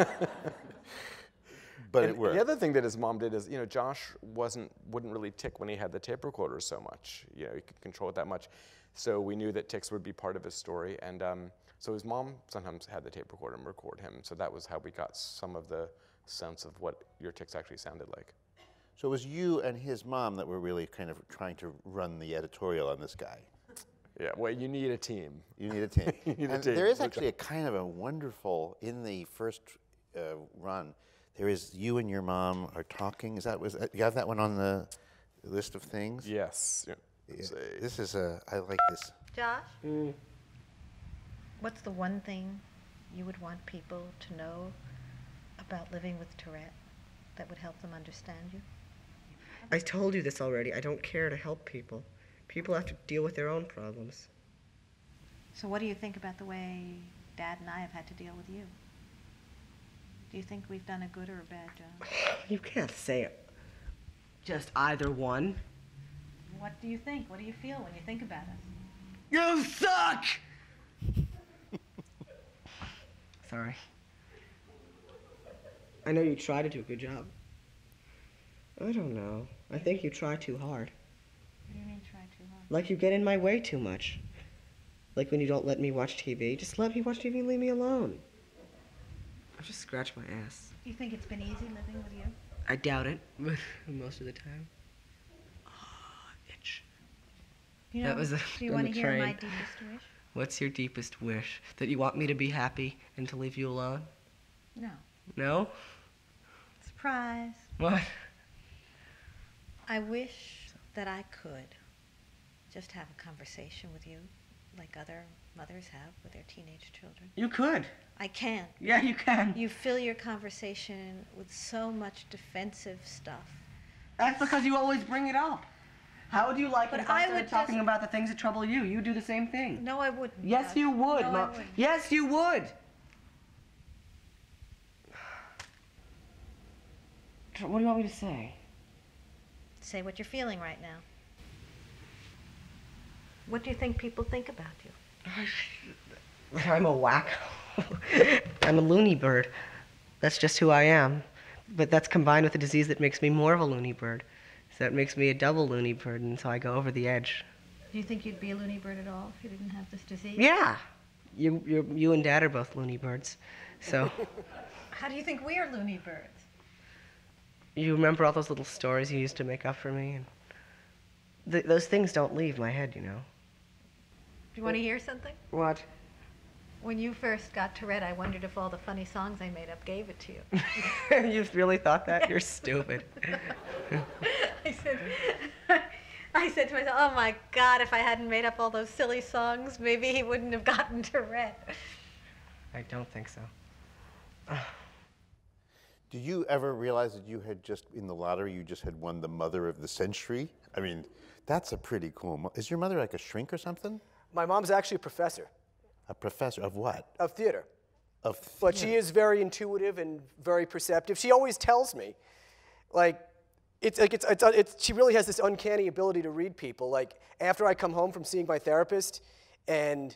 but And it worked. The other thing that his mom did is, you know, Josh wasn't wouldn't really tic when he had the tape recorder so much. You know, he could control it that much. So we knew that tics would be part of his story, and um, so his mom sometimes had the tape recorder and record him. So that was how we got some of the sense of what your tics actually sounded like. So it was you and his mom that were really kind of trying to run the editorial on this guy. Yeah, well, you need a team. You need a team. *laughs* You need a team, There is actually a kind of a wonderful in the first uh, run. There is you and your mom are talking. Is that was that, you have that one on the list of things? Yes. Yeah. Yeah, This is a I like this. Josh, what's the one thing you would want people to know about living with Tourette that would help them understand you? I told you this already. I don't care to help people. People have to deal with their own problems. So, what do you think about the way Dad and I have had to deal with you? Do you think we've done a good or a bad job? *sighs* You can't say it. Just either one. What do you think? What do you feel when you think about us? You suck! *laughs* Sorry. I know you try to do a good job. I don't know. I think you try too hard. What do you mean, try too hard? Like you get in my way too much. Like when you don't let me watch TV. Just let me watch TV and leave me alone. I've just scratch my ass. You think it's been easy living with you? I doubt it, *laughs* most of the time. Ah, itch. You That was a- do you want to hear my deepest wish? *laughs* What's your deepest wish? That you want me to be happy and to leave you alone? No. No? Surprise. What? I wish that I could just have a conversation with you like other mothers have with their teenage children. You could. I can't. Yeah, you can. You fill your conversation with so much defensive stuff. That's because you always bring it up. How would you like But it if I I started talking just- about the things that trouble you? You do the same thing. No, I wouldn't. Yes, you would, No, I wouldn't. Yes, you would. *sighs* What do you want me to say? Say what you're feeling right now. What do you think people think about you? *laughs* I'm a wacko. *laughs* I'm a loony bird. That's just who I am. But that's combined with a disease that makes me more of a loony bird. So that makes me a double loony bird, and so I go over the edge. Do you think you'd be a loony bird at all if you didn't have this disease? Yeah. You, you, you and Dad are both loony birds. So *laughs* How do you think we are loony birds? you remember all those little stories you used to make up for me? And th- those things don't leave my head, you know. Do you want to hear something? What? When you first got Tourette, I wondered if all the funny songs I made up gave it to you. *laughs* you really thought that? You're *laughs* stupid. *laughs* I said, I said to myself, oh my God, if I hadn't made up all those silly songs, maybe he wouldn't have gotten Tourette. I don't think so. *sighs* Did you ever realize that you had just in the lottery you just had won the mother of the century? I mean, that's a pretty cool. Mo- Is your mother like a shrink or something? My mom's actually a professor A professor of what? of theater. of theater. But she is very intuitive and very perceptive. She always tells me, like, it's like it's, it's, it's she really has this uncanny ability to read people. Like after I come home from seeing my therapist, and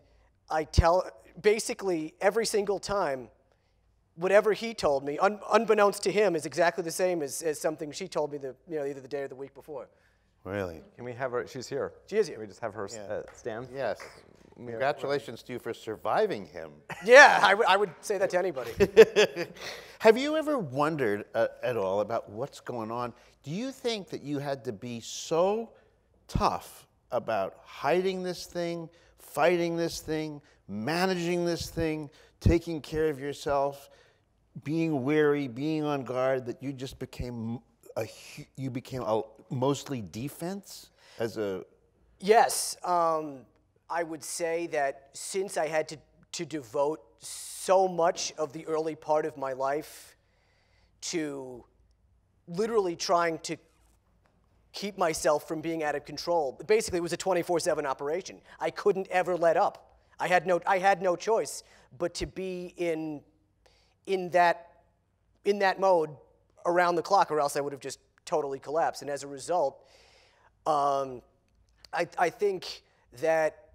I tell basically every single time, whatever he told me, un, unbeknownst to him, is exactly the same as, as something she told me the you know either the day or the week before. Really? Can we have her? She's here. She is here. Can we just have her Yeah. uh, stand? Yes. Congratulations to you for surviving him. *laughs* Yeah, I would- I would say that to anybody. *laughs* Have you ever wondered uh, at all about what's going on? Do you think that you had to be so tough about hiding this thing, fighting this thing, managing this thing, taking care of yourself, being wary, being on guard that you just became a you became a mostly defense as a Yes, um, I would say that since I had to, to devote so much of the early part of my life to literally trying to keep myself from being out of control, basically it was a 24/7 operation. I couldn't ever let up. I had no, I had no choice but to be in, in that, in that mode around the clock, or else I would have just totally collapsed. And as a result, um, I, I think that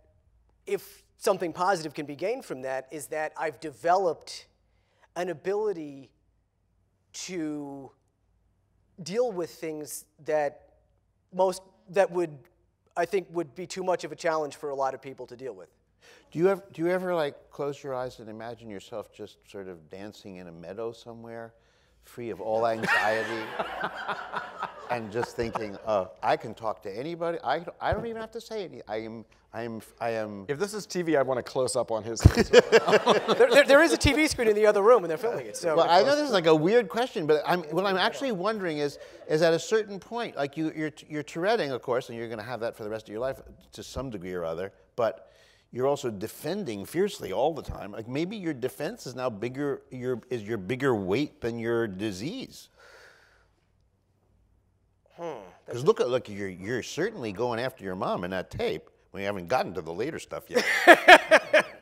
if something positive can be gained from that is that I've developed an ability to deal with things that most that would I think would be too much of a challenge for a lot of people to deal with. Do you ever do you ever like close your eyes and imagine yourself just sort of dancing in a meadow somewhere, free of all anxiety, *laughs* and just thinking, uh, I can talk to anybody. I, I don't even have to say anything. I am I am I am. If this is TV, I'd want to close up on his. *laughs* there, there, there is a TV screen in the other room and they're filming it. So Well, I know this is like a weird question, but I'm, what I'm actually wondering is, is at a certain point, like you, you're, you're Touretteing, of course, and you're going to have that for the rest of your life to some degree or other, but you're also defending fiercely all the time. Like maybe your defense is now bigger, your, is your bigger weight than your disease. Because look at look, you're you're certainly going after your mom in that tape. We haven't gotten to the later stuff yet. *laughs*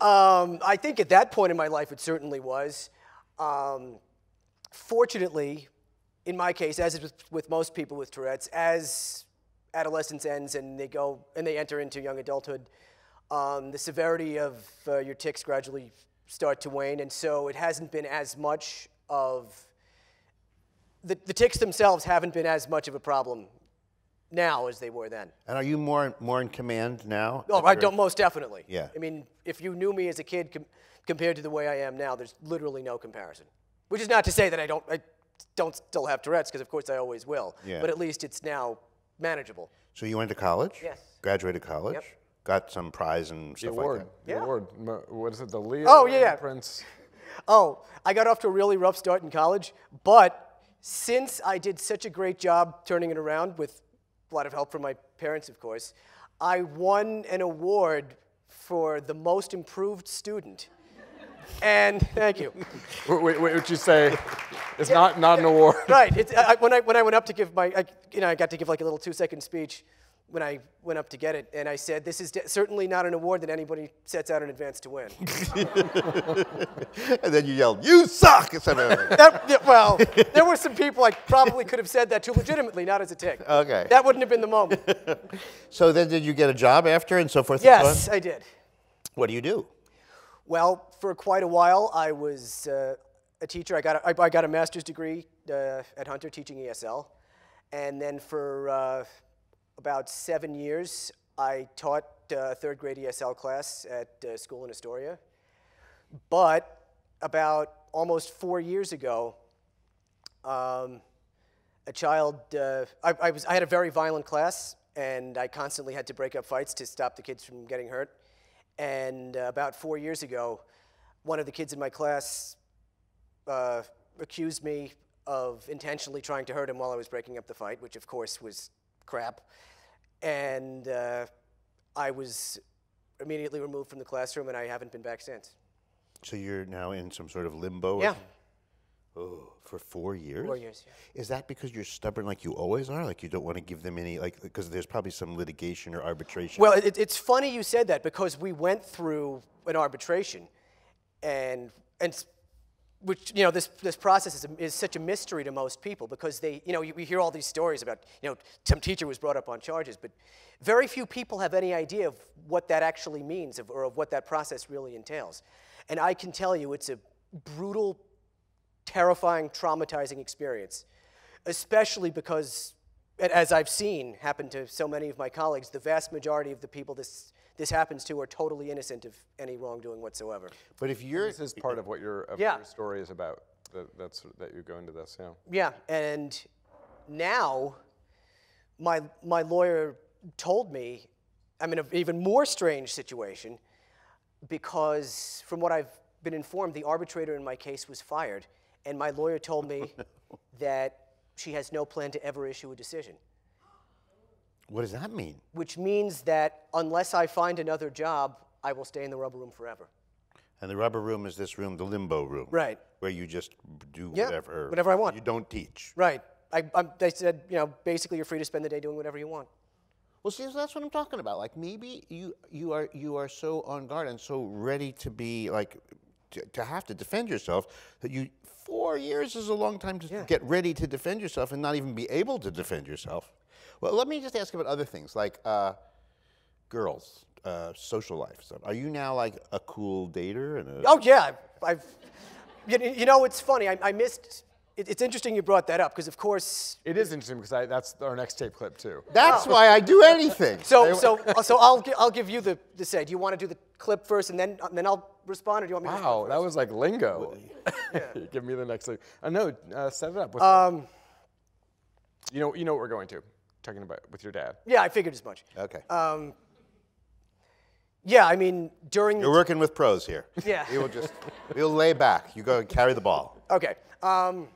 Um, I think at that point in my life, it certainly was. Um, fortunately, in my case, as with, with most people with Tourette's, as adolescence ends and they go and they enter into young adulthood, um, the severity of uh, your tics gradually start to wane, and so it hasn't been as much of the, the tics themselves haven't been as much of a problem now as they were then. and are you more more in command now? Oh, I don't most definitely. Yeah. I mean, if you knew me as a kid com- compared to the way I am now, there's literally no comparison. Which is not to say that I don't I don't still have Tourette's because of course I always will. Yeah. But at least it's now manageable. So you went to college? Yes. Graduated college? Yep. Got some prize and The stuff award. like that. The award. What is it? The Leo Oh, yeah, yeah. Prince. *laughs* Oh, I got off to a really rough start in college, but since I did such a great job turning it around with a lot of help from my parents, of course, I won an award for the most improved student. And thank you. Wait, wait, wait, what you say? It's not not an award. *laughs* right. It's, I, I- when, I, when I went up to give my, I, you know, I got to give like a little two second speech when I went up to get it, and I said, "This is de- certainly not an award that anybody sets out in advance to win." *laughs* and then you yelled, "You suck!" instead *laughs* That- yeah, well, there were some people I probably could have said that to legitimately, not as a tic. Okay. That wouldn't have been the moment. so then, did you get a job after and so forth? and so yes, on? I did. What do you do? Well, for quite a while, I was uh, a teacher. I got a, I, I got a master's degree uh, at Hunter teaching ESL. And then for uh, about seven years, I taught uh, third grade ESL class at uh, school in Astoria. But about almost four years ago, um, a child, uh, I, I, was, I had a very violent class, and I constantly had to break up fights to stop the kids from getting hurt. And about four years ago, one of the kids in my class uh, accused me of intentionally trying to hurt him while I was breaking up the fight, which of course was crap. And uh, I was immediately removed from the classroom, and I haven't been back since. So you're now in some sort of limbo? Yeah. Oh, for four years? Four years, yeah. Is that because you're stubborn like you always are? Like you don't want to give them any, like, because there's probably some litigation or arbitration? Well, it, it's funny you said that because we went through an arbitration, and and which you know this this process is, is such a mystery to most people because they you know you, we hear all these stories about you know some teacher was brought up on charges, but very few people have any idea of what that actually means of, or of what that process really entails. And I can tell you, it's a brutal, terrifying, traumatizing experience, especially because, as I've seen happen to so many of my colleagues, the vast majority of the people this this happens to are totally innocent of any wrongdoing whatsoever. But if you're This is part of what your, of Yeah. your story is about. That, that's that you go into this. Yeah. Yeah, and now my my lawyer told me I'm in an even more strange situation because from what I've been informed, the arbitrator in my case was fired, and my lawyer told me *laughs* that she has no plan to ever issue a decision, What does that mean? which means that unless I find another job, I will stay in the rubber room forever. And the rubber room is this room, the limbo room. Right. Where you just do Yeah, whatever. whatever I want. You don't teach. Right. I, I, they said, you know, basically you're free to spend the day doing whatever you want. Well, see, that's what I'm talking about. Like maybe you you are you are so on guard and so ready to be like to, to have to defend yourself that you four years is a long time to get ready to defend yourself and not even be able to defend yourself. Well, let me just ask about other things like uh, girls, uh, social life. So, are you now like a cool dater and a? Oh yeah, I've. You, you know, it's funny. I, I missed. It, it's interesting you brought that up because, of course, It is interesting because I, that's our next tape clip too. That's why I do anything. so so *laughs* so I'll I'll give you the, the say. Do you want to do the clip first and then and then I'll respond, or do you want me to? Wow, that was like lingo. *laughs* Give me the next thing. Uh, no, uh, set it up. What's Um, you know, you know what we're going to. Talking about with your dad. yeah, I figured as much. Okay. Um, yeah, I mean during. You're working with pros here. Yeah. We will just we'll lay back. You go and carry the ball. Okay. Um,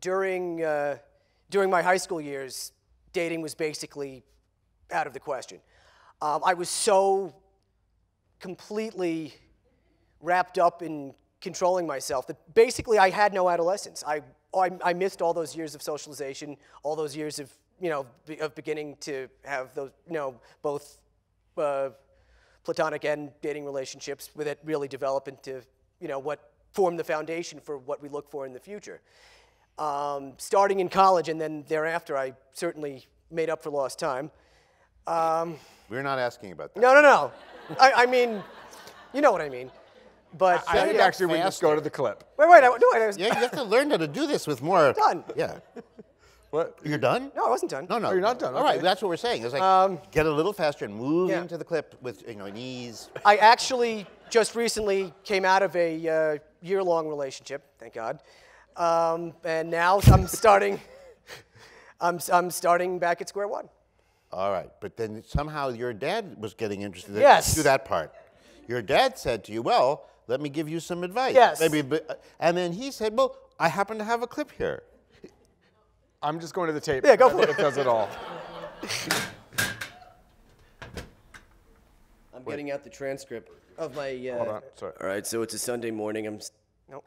during uh, during my high school years, dating was basically out of the question. Um, I was so completely wrapped up in controlling myself that basically I had no adolescence. I, I, I missed all those years of socialization, all those years of you know be, of beginning to have those you know both uh, platonic and dating relationships that really develop into you know what form the foundation for what we look for in the future. Um, starting in college and then thereafter, I certainly made up for lost time. Um, We're not asking about that. no, no, no. I, I mean, you know what I mean. But I uh, think actually we just go to the clip. Wait, wait, I, no, I was Yeah, you have to learn how to do this with more. done. Yeah. What? You're done? No, I wasn't done. No, no. Oh, you're not done, All right, okay. that's what we're saying. It's like Um, get a little faster and move yeah. into the clip with you know an ease. I actually just recently came out of a uh, year-long relationship, thank God, um, and now I'm starting. *laughs* I'm, I'm starting back at square one. All right, but then somehow your dad was getting interested. Yes. Do that part. Your dad said to you, "Well, let me give you some advice." Yes. Maybe, but- and then he said, "Well, I happen to have a clip here." I'm just going to the tape. Yeah, go I for think it. It *laughs* does it all. I'm getting out the transcript of my. Uh, Hold on, sorry. All right, so it's a Sunday morning. I'm. s- Nope.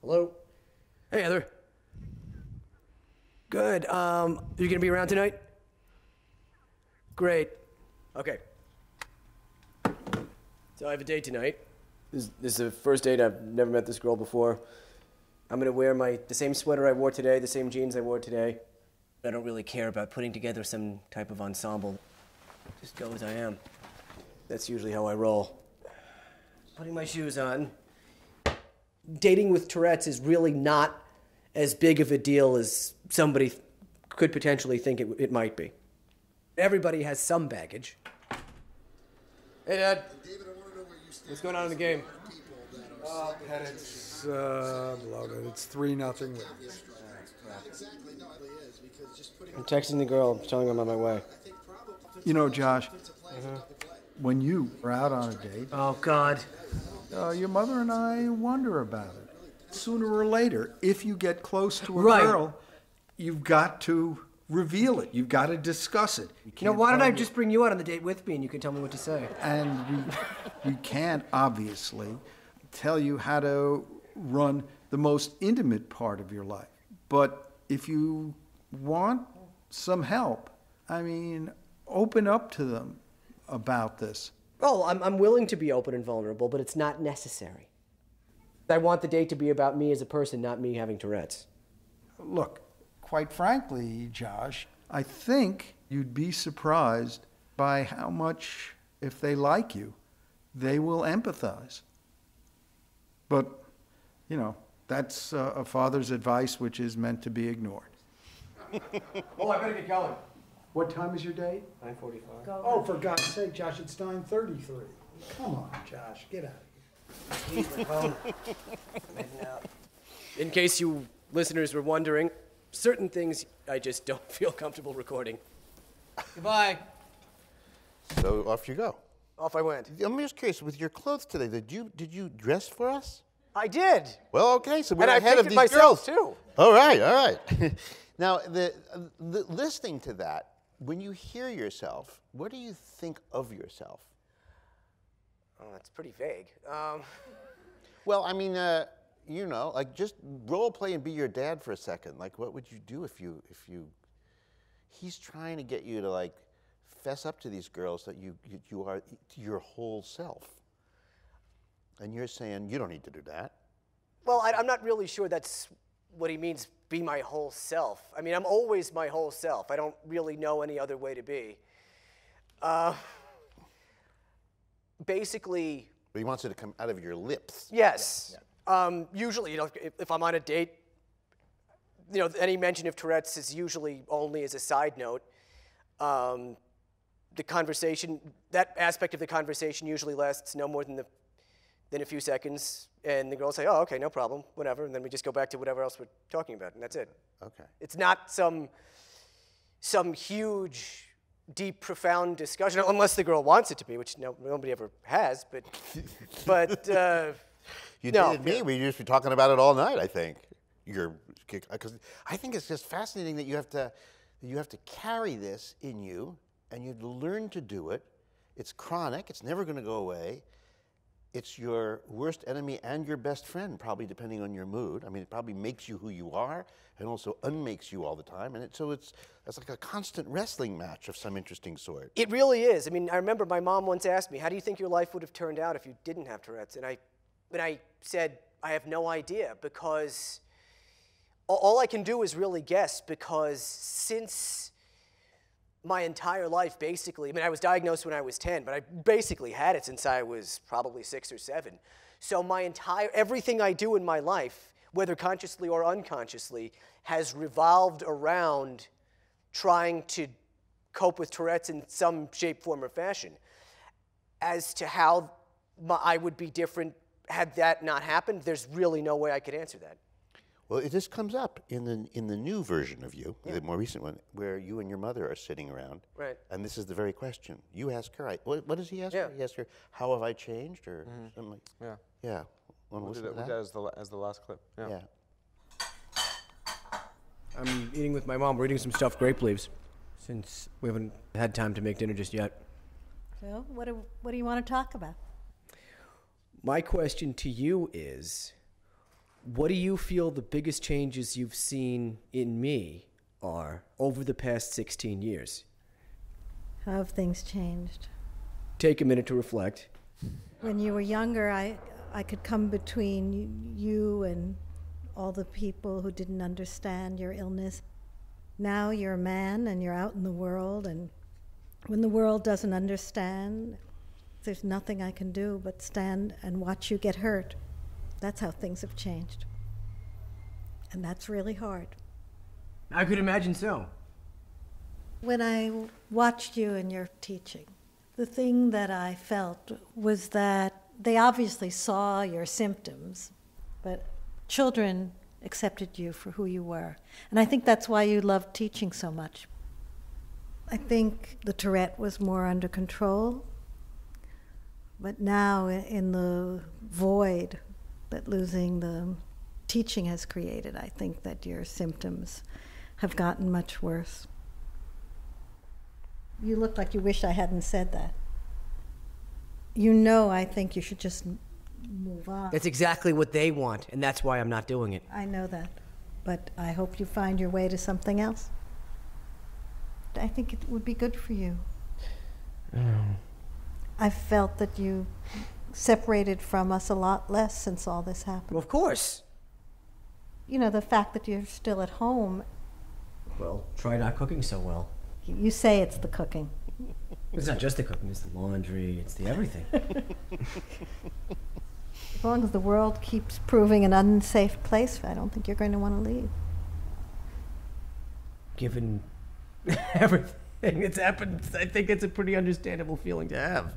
Hello. Hey, Heather. Good. Um, you gonna be around tonight? Great. Okay. So I have a date tonight. This, this is the first date. I've never met this girl before. I'm gonna wear my the same sweater I wore today, the same jeans I wore today. I don't really care about putting together some type of ensemble. Just go as I am. That's usually how I roll. Putting my shoes on. Dating with Tourette's is really not as big of a deal as somebody could potentially think it, it might be. Everybody has some baggage. Hey, Dad. What's going on in the game? Uh, and it's uh, loaded. It's three nothing. I'm texting the girl, telling her I'm on my way. You know, Josh, when you are out on a date, Oh God. uh, your mother and I wonder about it. Sooner or later, if you get close to a Right. girl, you've got to reveal it. You've got to discuss it. You You know, can't why don't I just bring you out on the date with me and you can tell me what to say? and we, we can't obviously tell you how to run the most intimate part of your life. But if you want some help, I mean, open up to them. about this. Oh, I'm, I'm willing to be open and vulnerable, but it's not necessary. I want the date to be about me as a person, not me having Tourette's. Look, quite frankly, Josh, I think you'd be surprised by how much, if they like you, they will empathize. But, you know, that's uh, a father's advice which is meant to be ignored. *laughs* oh, I better get going. What time is your date? 9:45. Oh, for God's sake, Josh, it's 9:33. Come on, Josh, get out of Leave my phone. Heading out. In case you listeners were wondering, certain things I just don't *laughs* feel comfortable recording. Goodbye. So off you go. Off I went. I'm just curious, with your clothes today, did you did you dress for us? I did. Well, okay, so we're And I ahead of picked it these myself, girls too. All right, all right. *laughs* now, the, the listening to that, when you hear yourself, what do you think of yourself? Oh, that's pretty vague. Um, Well, I mean, uh, you know, like just role play and be your dad for a second. Like, what would you do if you if you? He's trying to get you to like fess up to these girls that you you, you are your whole self, and you're saying you don't need to do that. well, I, I'm not really sure that's what he means. Be my whole self. I mean, I'm always my whole self. I don't really know any other way to be. Uh, basically, But he wants it to come out of your lips. Yes. Um, usually, you know, if, if I'm on a date, you know, any mention of Tourette's is usually only as a side note. Um, the conversation, that aspect of the conversation usually lasts no more than the than a few seconds, and the girls say, "Oh, okay, no problem, whatever," and then we just go back to whatever else we're talking about, and that's it. Okay. It's not some some huge, deep, profound discussion, unless the girl wants it to be, which no, nobody ever has. But *laughs* but uh, You no, did me. We used to be talking about it all night. I think you're because I think it's just fascinating that you have to you have to carry this in you, and you learn to do it. It's chronic. It's never going to go away. It's your worst enemy and your best friend, probably depending on your mood. I mean, it probably makes you who you are, and also unmakes you all the time. And it, so it's it's like a constant wrestling match of some interesting sort. It really is. I mean, I remember my mom once asked me, "How do you think your life would have turned out if you didn't have Tourette's?" And I, and I said, "I have no idea because all I can do is really guess because since my entire life, basically, I mean, I was diagnosed when I was 10, but I basically had it since I was probably six or seven. So my entire everything I do in my life, whether consciously or unconsciously, has revolved around trying to cope with Tourette's in some shape, form, or fashion. As to how my, I would be different had that not happened, there's really no way I could answer that. Well, this comes up in the in the new version of you, the more recent one, where you and your mother are sitting around. Right. And this is the very question. You ask her. I, what, what does he ask her? He asks her, "How have I changed?" or mm-hmm. something like. Yeah. Yeah. Wanna We'll do that, that? do as the, as the last clip. Yeah. Yeah. I'm eating with my mom. We're eating some stuffed grape leaves since we haven't had time to make dinner just yet. So, what do, what do you want to talk about? My question to you is what do you feel the biggest changes you've seen in me are over the past 16 years? How have things changed? Take a minute to reflect. When you were younger, I, I could come between you and all the people who didn't understand your illness. Now you're a man and you're out in the world, and when the world doesn't understand, there's nothing I can do but stand and watch you get hurt. That's how things have changed. And that's really hard. I could imagine so. When I watched you and your teaching, the thing that I felt was that they obviously saw your symptoms, but children accepted you for who you were. And I think that's why you loved teaching so much. I think the Tourette was more under control, but now in the void that losing the teaching has created, I think that your symptoms have gotten much worse. You look like you wish I hadn't said that. You know, I think you should just move on. That's exactly what they want, and that's why I'm not doing it. I know that. But I hope you find your way to something else. I think it would be good for you. I felt that you separated from us a lot less since all this happened. Well, of course. You know, the fact that you're still at home, Well, try not cooking so well. you say it's the cooking. It's not just the cooking, it's the laundry, it's the everything. *laughs* As long as the world keeps proving an unsafe place, I don't think you're going to want to leave. Given *laughs* everything that's happened, I think it's a pretty understandable feeling to have.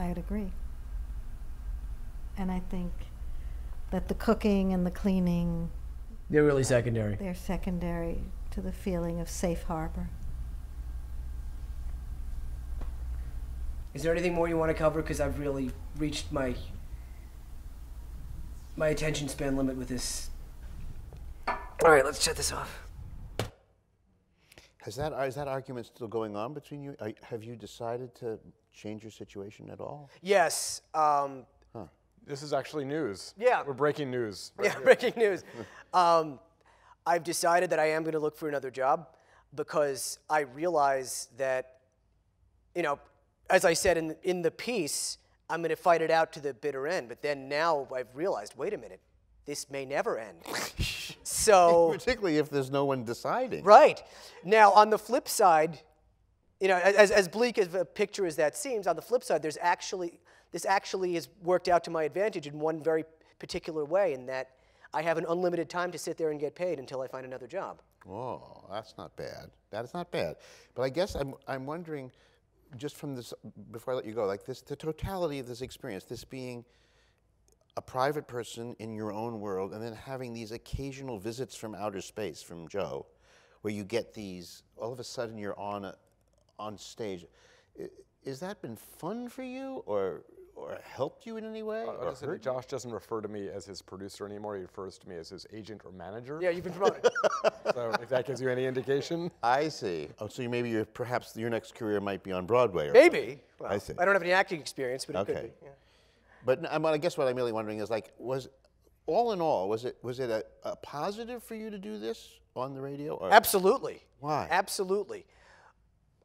I'd agree. And I think that the cooking and the cleaning, They're really secondary. they're secondary to the feeling of safe harbor. Is there anything more you want to cover? Because I've really reached my my attention span limit with this. All right, let's shut this off. Has that, is that argument still going on between you? Are, have you decided to change your situation at all? Yes. Um, This is actually news. Yeah. We're breaking news. right yeah, here. breaking news. *laughs* Um, I've decided that I am going to look for another job because I realize that, you know, as I said in in the piece, I'm going to fight it out to the bitter end. But then now I've realized, wait a minute, this may never end. *laughs* so Particularly if there's no one deciding. Right. Now, on the flip side, you know, as, as bleak as a picture as that seems, on the flip side, there's actually, this actually has worked out to my advantage in one very particular way, in that I have an unlimited time to sit there and get paid until I find another job. Oh, that's not bad. That is not bad. But I guess I'm, I'm wondering, just from this, before I let you go, like this, the totality of this experience, this being a private person in your own world, and then having these occasional visits from outer space from Joe, where you get these, all of a sudden you're on, a, on stage. I- Is that been fun for you, or, or helped you in any way? I'll or just say hurt that Josh doesn't refer to me as his producer anymore. He refers to me as his agent or manager. Yeah, you've been promoted. *laughs* so if that gives you any indication. I see. Oh, so you maybe you're, perhaps your next career might be on Broadway. Or Maybe. Well, I see. I don't have any acting experience, but it Okay. could be. yeah. But n- I mean, I guess what I'm really wondering is like, was all in all, was it was it a, a positive for you to do this on the radio? Or? Absolutely. Why? Absolutely.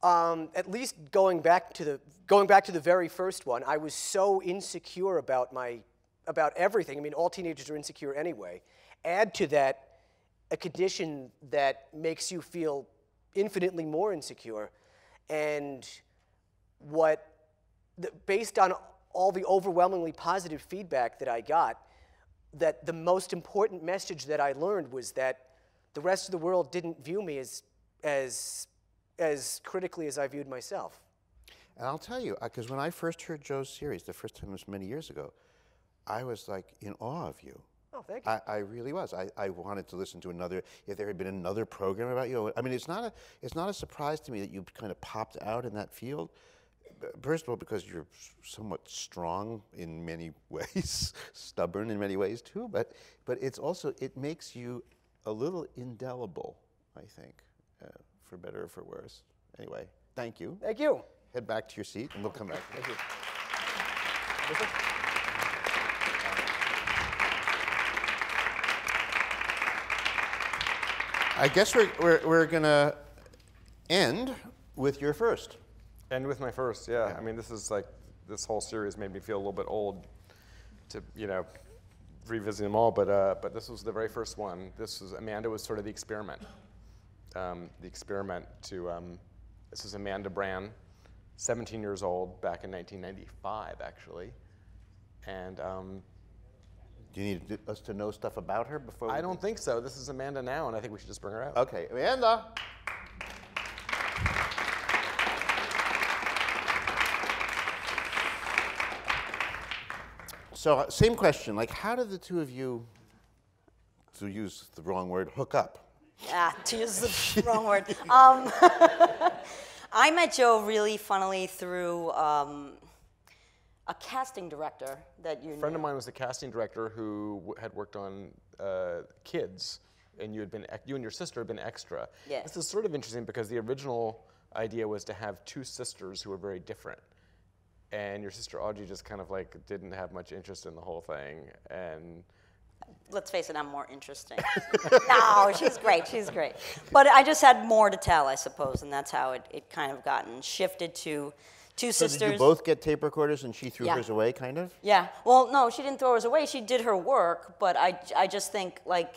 Um, at least going back to the going back to the very first one, I was so insecure about my about everything. I mean, all teenagers are insecure anyway. Add to that a condition that makes you feel infinitely more insecure, and what the, based on all the overwhelmingly positive feedback that I got, that the most important message that I learned was that the rest of the world didn't view me as as as critically as I viewed myself. And I'll tell you, because when I first heard Joe's series, the first time was many years ago, I was like in awe of you. Oh, thank you. I, I really was. I, I wanted to listen to another. If there had been another program about you, I mean, it's not a it's not a surprise to me that you kind of popped out in that field. First of all, because you're somewhat strong in many *laughs* ways, stubborn in many ways too. But but it's also it makes you a little indelible. I think, uh, for better or for worse. Anyway, thank you. Thank you. Head back to your seat, and we'll come back. Thank you. I guess we're, we're, we're going to end with your first. End with my first, yeah. I mean, this is like this whole series made me feel a little bit old to you know revisit them all, but uh, but this was the very first one. This was Amanda was sort of the experiment, um, the experiment to. Um, this is Amanda Brand, 17 years old, back in 1995, actually, and. Um, Do you need us to know stuff about her before? I don't think so. This is Amanda now, and I think we should just bring her out. Okay, Amanda. So, uh, same question. Like, how did the two of you, to use the wrong word, hook up? Ah, to use the *laughs* wrong word. Um, *laughs* I met Joe really funnily through um, a casting director that you A friend knew. of mine was the casting director who w- had worked on uh, Kids, and you had been you and your sister had been extra. Yeah. This is sort of interesting because the original idea was to have two sisters who were very different, and your sister Audrey just kind of like didn't have much interest in the whole thing, and let's face it, I'm more interesting. *laughs* no, she's great. She's great. But I just had more to tell, I suppose, and that's how it, it kind of gotten shifted to two So sisters. did you both get tape recorders and she threw Yeah. hers away, kind of? Yeah. Well, no, she didn't throw hers away. She did her work, but I, I just think like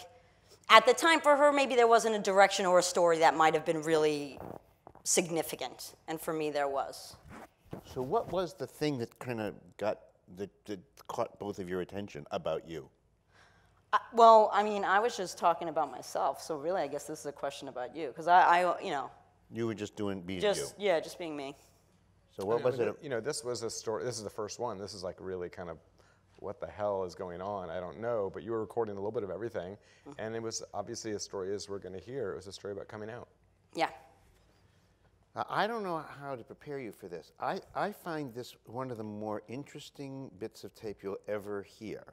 at the time for her, maybe there wasn't a direction or a story that might have been really significant, and for me, there was. So what was the thing that kind of got that, that caught both of your attention about you? I, well, I mean, I was just talking about myself, so really, I guess this is a question about you, because I, I, you know, You were just doing being just you. yeah, just being me. So what I was mean, it? You know, this was a story. This is the first one. This is like really kind of what the hell is going on? I don't know. But you were recording a little bit of everything, and it was obviously a story as we're going to hear. It was a story about coming out. Yeah. Uh, I don't know how to prepare you for this. I, I find this one of the more interesting bits of tape you'll ever hear.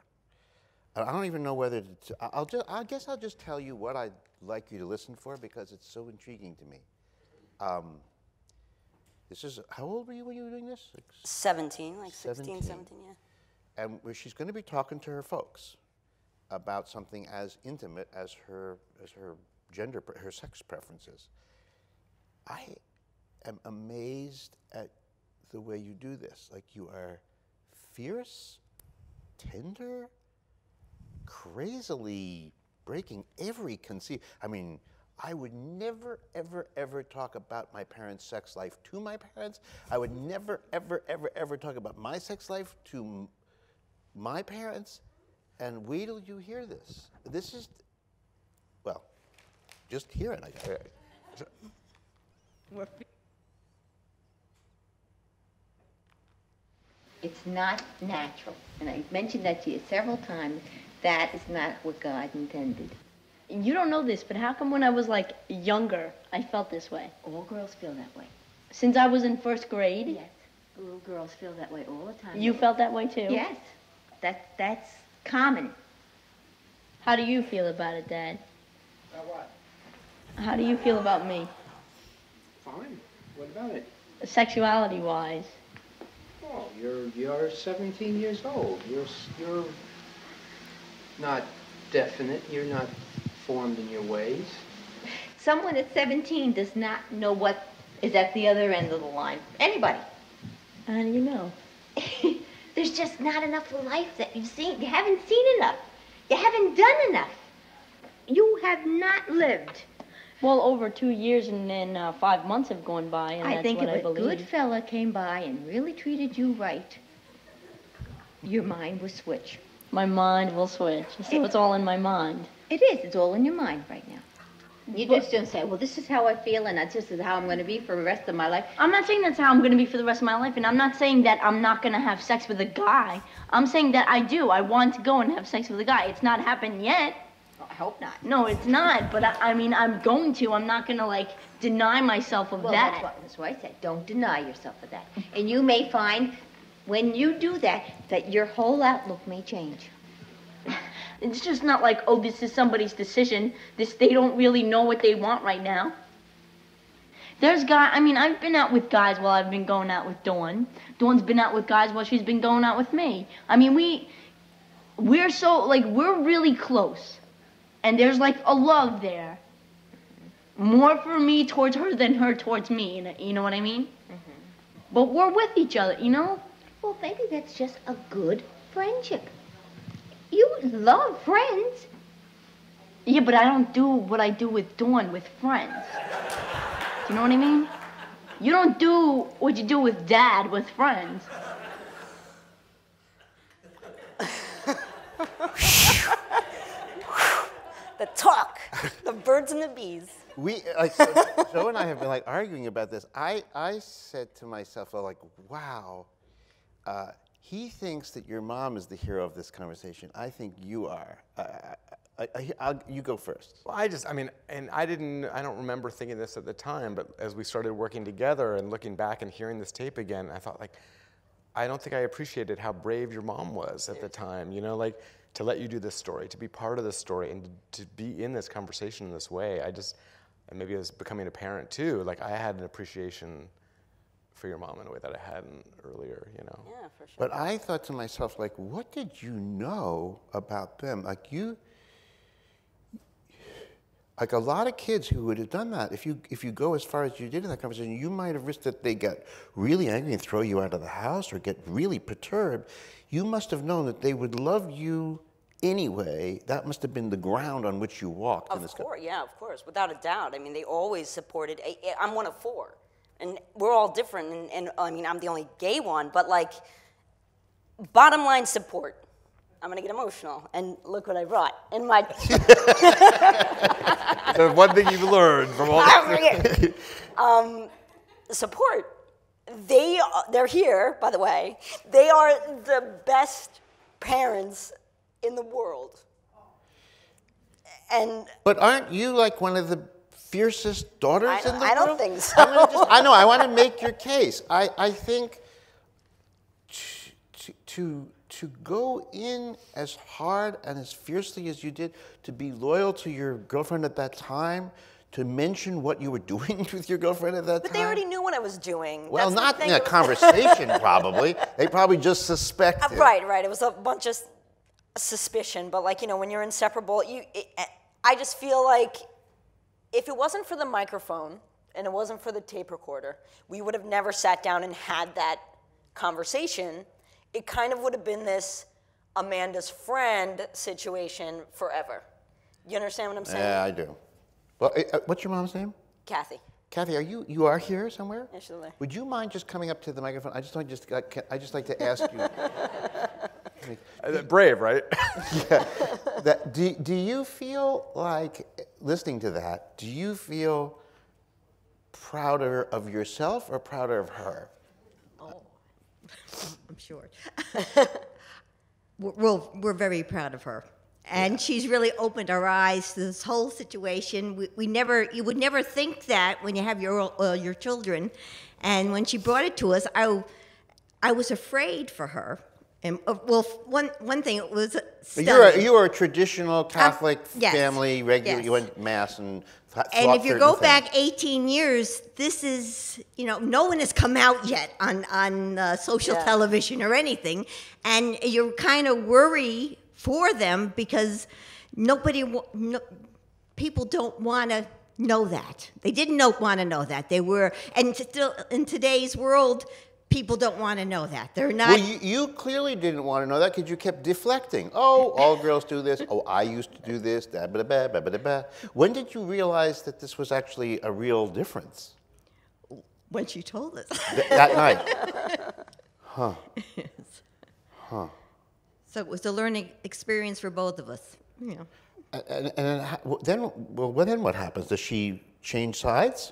I don't even know whether to. I'll just. I guess I'll just tell you what I'd like you to listen for because it's so intriguing to me. Um, this is. How old were you when you were doing this? Like 17, like 16, 17. 17, yeah. and where she's going to be talking to her folks about something as intimate as her as her gender her sex preferences. I am amazed at the way you do this. Like you are fierce, tender, crazily breaking every conceit. I mean, I would never, ever, ever talk about my parents' sex life to my parents. I would never, ever, ever, ever talk about my sex life to m- my parents. And wait till you hear this. This is, well, just hear it, I guess. It's not natural. And I mentioned that to you several times. That is not what God intended. You don't know this, but how come when I was like younger, I felt this way? All girls feel that way. Since I was in first grade? Yes. Little girls feel that way all the time. You felt that way too? Yes. That, that's common. How do you feel about it, Dad? About what? How do you feel about me, Fine. What about it? sexuality wise? Well, you're you're 17 years old. You're s- you're not definite. You're not formed in your ways. Someone at 17 does not know what is at the other end of the line. Anybody. How do you know? *laughs* There's just not enough life that you've seen. You haven't seen enough. You haven't done enough. You have not lived. Well, over two years and then uh, five months have gone by, and I that's think what if I a believe. good fella came by and really treated you right, your mind would switch. My mind will switch. So it's all in my mind. It is. It's all in your mind right now. You just don't say, well, this is how I feel, and that's just how I'm going to be for the rest of my life. I'm not saying that's how I'm going to be for the rest of my life, and I'm not saying that I'm not going to have sex with a guy. I'm saying that I do. I want to go and have sex with a guy. It's not happened yet. I hope not. No, it's not. But I, I mean, I'm going to. I'm not going to like deny myself of Well, that. that's why, that's why I said, don't deny yourself of that. And you may find, when you do that, that your whole outlook may change. *laughs* It's just not like, oh, this is somebody's decision. This they don't really know what they want right now. There's guy. I mean, I've been out with guys while I've been going out with Dawn. Dawn's been out with guys while she's been going out with me. I mean, we we're so like we're really close, and there's like a love there. More for me towards her than her towards me. You know, you know what I mean? Mm-hmm. But we're with each other. You know. Well, maybe that's just a good friendship. You love friends. Yeah, but I don't do what I do with Dawn with friends. Do you know what I mean? You don't do what you do with Dad with friends. *laughs* The talk, the birds and the bees. We like so, Joe and I have been like arguing about this. I I said to myself, uh, like, wow, uh, he thinks that your mom is the hero of this conversation. I think you are. Uh, I, I, you go first. Well, I just, I mean, and I didn't, I don't remember thinking this at the time, but as we started working together and looking back and hearing this tape again, I thought, like, I don't think I appreciated how brave your mom was at the time, you know, like to let you do this story, to be part of this story, and to be in this conversation in this way. I just, and maybe as becoming a parent too, like I had an appreciation for your mom in a way that I hadn't earlier. You know. Yeah, for sure. But I thought to myself, like, what did you know about them? Like you, like a lot of kids who would have done that, if you if you go as far as you did in that conversation, you might have risked that they get really angry and throw you out of the house or get really perturbed. You must have known that they would love you anyway. That must have been the ground on which you walked in Of this. co- course, yeah, of course, without a doubt. I mean, they always supported. I- I- I'm one of four, and we're all different. And, and I mean, I'm the only gay one, but like, bottom line support. I'm gonna get emotional, and look what I brought in my. *laughs* *laughs* the one thing you've learned from all. I forget. um, support. They are, they're here, by the way. They are the best parents in the world. And But aren't you like one of the fiercest daughters I in the I don't think so. Just- I know. I want to make your case. I, I think to, to, to, go in as hard and as fiercely as you did, to be loyal to your girlfriend at that time, to mention what you were doing *laughs* with your girlfriend at that But time. But they already knew what I was doing. well, That's not in a conversation, *laughs* probably. They probably just Uh, suspected. right, right. It was a bunch of suspicion, but like you know, when you're inseparable, you. It, I just feel like if it wasn't for the microphone and it wasn't for the tape recorder, we would have never sat down and had that conversation. It kind of would have been this Amanda's friend situation forever. You understand what I'm saying? Yeah, I do. Well, eh, uh, what's your mom's name? Kathy. Kathy, are you you are here somewhere? Yeah, she's there. Would you mind just coming up to the microphone? I just want just I just like to ask you. *laughs* Uh, Brave, right? *laughs* yeah. That, do, do you feel like listening to that? Do you feel prouder of yourself or prouder of her? Oh, I'm sure. *laughs* we're, we're, we're very proud of her. And she's really opened our eyes to this whole situation. We, we never, you would never think that when you have your, uh, your children. And when she brought it to us, I, I was afraid for her. And uh, well, one, one thing it was You're a, you are a traditional Catholic yes, family, regular. yes. You went to mass and. And if you go things. back 18 years, this is, you know, no one has come out yet on, on uh, social Yeah. television or anything. And you're kind of worry for them because nobody, no, people don't want to know that. They didn't know, want to know that. They were, and still in today's world, people don't want to know that. They're not. Well, you, you clearly didn't want to know that because you kept deflecting. Oh, all girls do this. Oh, I used to do this. Da, ba, da, ba, ba, ba, da, ba. When did you realize that this was actually a real difference? when she told us. Th- that night. *laughs* Huh. Huh. So it was a learning experience for both of us. Know. And, and, and then, then, well, then what happens? Does she change sides?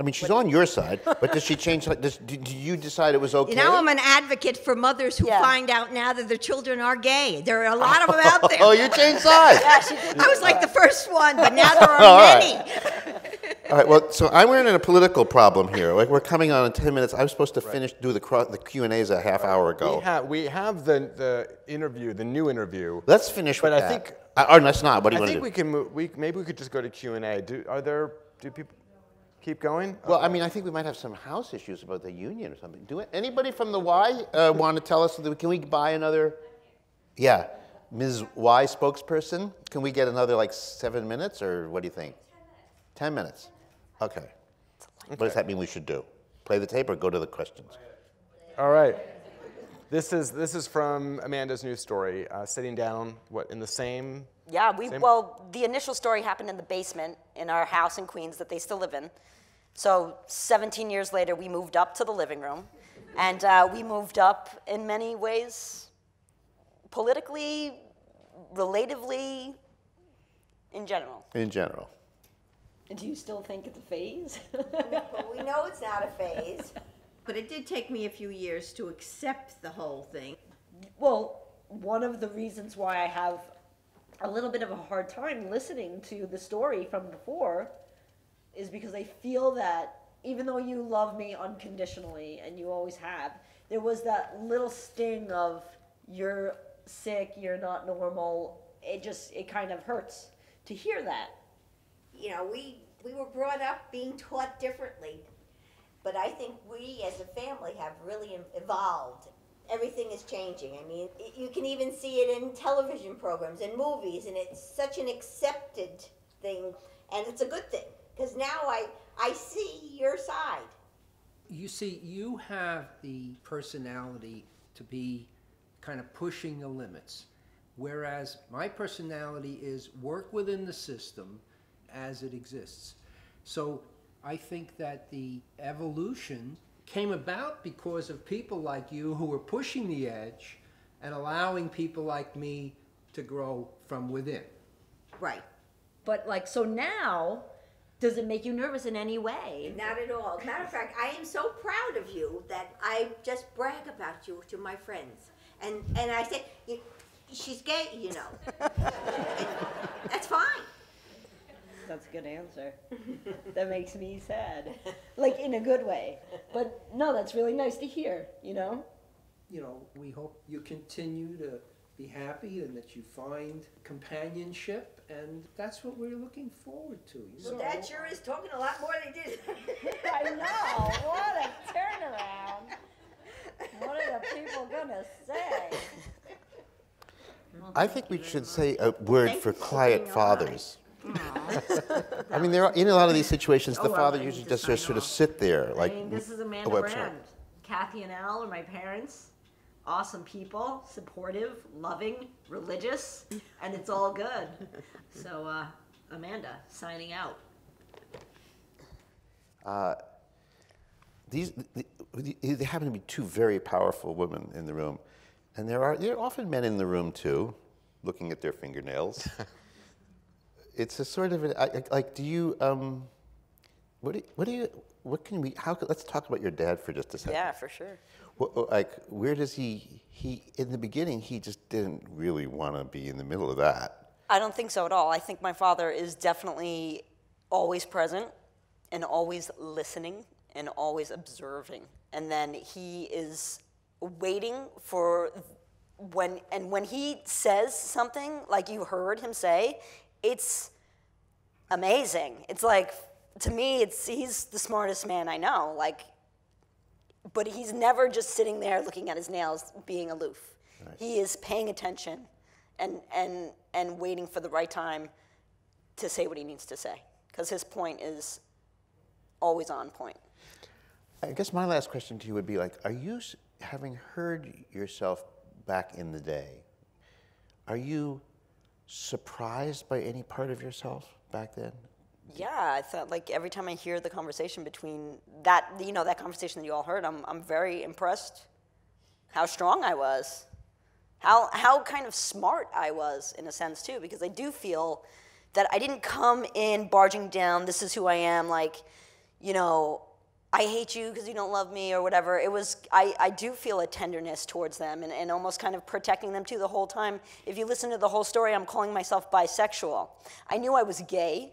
I mean, she's on your side, but does she change? side- Does, do, do you decide it was okay? Now I'm an advocate for mothers who find out now that their children are gay. There are a lot of them *laughs* out there. Oh, you changed sides. Yeah, she did. I was like the first one, but now there *laughs* are All right. many. All right. Well, so I'm running a political problem here. Like we're coming on in ten minutes. I was supposed to finish do the the Q and A's a half hour ago. We have, we have the, the interview, the new interview. Let's finish But with I that. think Uh, or let's not. What do you I want to do? I think we can move. We, maybe we could just go to Q and A. Do are there? Do people keep going? Well, I mean, I think we might have some house issues about the union or something. Do it, anybody from the Y uh, want to tell us? Can we buy another? Yeah, Ms. Y spokesperson. Can we get another like seven minutes, or what do you think? Ten minutes. Okay. What does that mean we should do? Play the tape or go to the questions? All right. This is this is from Amanda's news story. Uh, sitting down, what in the same? Yeah, we Same- well, the initial story happened in the basement in our house in Queens that they still live in. So 17 years later, we moved up to the living room, and uh, we moved up in many ways, politically, relatively, in general. In general. Do you still think it's a phase? Well, we know it's not a phase, *laughs* but it did take me a few years to accept the whole thing. Well, one of the reasons why I have a little bit of a hard time listening to the story from before is because I feel that even though you love me unconditionally and you always have, there was that little sting of you're sick, you're not normal. It just it kind of hurts to hear that. You know, we we were brought up being taught differently, But I think we as a family have really evolved. Everything is changing. I mean, you can even see it in television programs and movies, and it's such an accepted thing, and it's a good thing because now I I see your side. You see, you have the personality to be kind of pushing the limits, whereas my personality is work within the system as it exists. So I think that the evolution came about because of people like you who were pushing the edge and allowing people like me to grow from within. Right. But like, so now, does it make you nervous in any way? Not at all. Matter of fact, I am so proud of you that I just brag about you to my friends, and and I say, she's gay, you know. *laughs* That's fine. That's a good answer. that makes me sad. Like in a good way. But no, that's really nice to hear, you know? You know, we hope you continue to be happy and that you find companionship, and that's what we're looking forward to. You Well, know? Dad sure is talking a lot more than he did. *laughs* I know. What a turnaround. What are the people gonna say? I think we should say a word Thank for quiet opening your fathers. I mean, there are in a lot of these situations, Oh, the well, father I usually just sign sort of sit there, like. I mean, this is Amanda oh. Brand. Kathy and Al are my parents. Awesome people, supportive, loving, religious, and it's all good. So, uh, Amanda, signing out. Uh, these the, the, they happen to be two very powerful women in the room, and there are there are often men in the room too, looking at their fingernails. *laughs* it's a sort of an, like do you um, what do you, what do you what can we how could- let's talk about your dad for just a second. Yeah, for sure. What, like where does he he in the beginning he just didn't really want to be in the middle of that. I don't think so at all. I think my father is definitely always present and always listening and always observing. And then he is waiting for when and when he says something like you heard him say, it's amazing. It's like to me it's he's the smartest man I know. Like but he's never just sitting there looking at his nails being aloof. He is paying attention and, and, and waiting for the right time to say what he needs to say because his point is always on point. I guess my last question to you would be like, are you, having heard yourself back in the day, are you surprised by any part of yourself back then? Yeah, I thought like every time I hear the conversation between that, you know, that conversation that you all heard, I'm, I'm very impressed how strong I was, how, how kind of smart I was in a sense too, because I do feel that I didn't come in barging down, this is who I am, like, you know, I hate you because you don't love me or whatever. It was, I, I do feel a tenderness towards them and, and almost kind of protecting them too the whole time. If you listen to the whole story, I'm calling myself bisexual. I knew I was gay,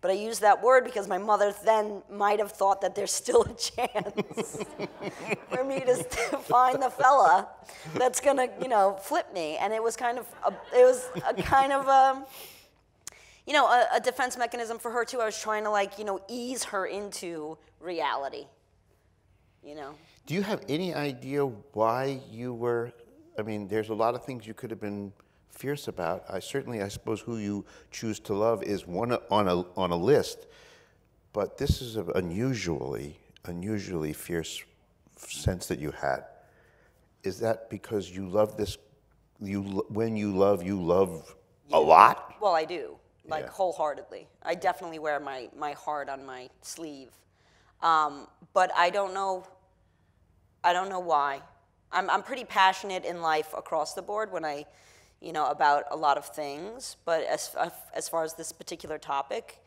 but I used that word because my mother then might have thought that there's still a *laughs* chance *laughs* for me to find the fella that's gonna, you know, flip me. And it was kind of, a, it was a kind of a, you know, a, a defense mechanism for her too. I was trying to like, you know, ease her into reality. You know. Do you have any idea why you were? I mean, there's a lot of things you could have been fierce about. I certainly, I suppose, who you choose to love is one on a on a list, but this is an unusually, unusually fierce sense that you had. Is that because you love this? You when you love, you love a lot. Well, I do, like Yeah. wholeheartedly. I definitely wear my, my heart on my sleeve. Um, but I don't know, I don't know why. I'm, I'm pretty passionate in life across the board when I, you know, about a lot of things. But as, as far as this particular topic,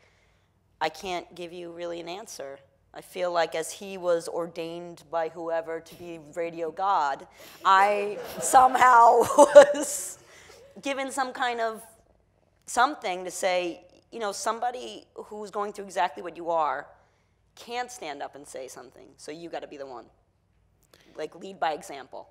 I can't give you really an answer. I feel like as he was ordained by whoever to be radio god, I somehow *laughs* was given some kind of something to say, you know, somebody who's going through exactly what you are can't stand up and say something, so you got to be the one. Like lead by example.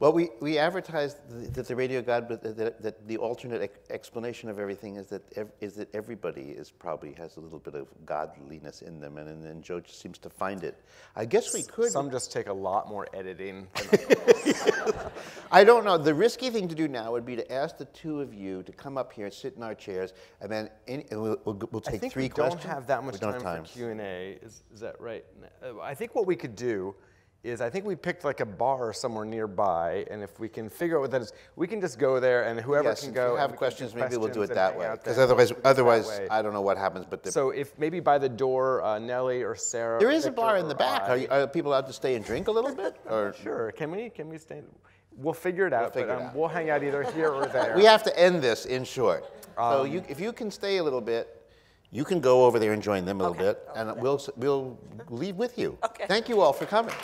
Well, we, we advertised th- that the radio god, but that, that, the alternate ex- explanation of everything is that ev- is that everybody is probably has a little bit of godliness in them, and, and then Joe just seems to find it. I guess we could. Some just take a lot more editing. *laughs* I don't know. The risky thing to do now would be to ask the two of you to come up here and sit in our chairs, and then any, and we'll, we'll, we'll take I think three we questions. don't have that much time, have time. for Q and A. Is, is that right? Uh, I think what we could do is I think we picked like a bar somewhere nearby, and if we can figure out what that is, we can just go there, and whoever yes, can if go. you have questions, maybe we'll do it that way. Because otherwise, Do it that otherwise. I don't know what happens. But So if maybe by the door, uh, Nellie or Sarah. there is a bar in the back. Are, you, are people allowed to stay and drink a little bit? *laughs* Or sure. Can we? Can we stay? We'll figure it out. figure but um, out. we'll hang out either here or *laughs* there. We have to end this in short. so Um, you, if you can stay a little bit, you can go over there and join them a little bit, and we'll we'll leave with you. Okay. Thank you all for coming.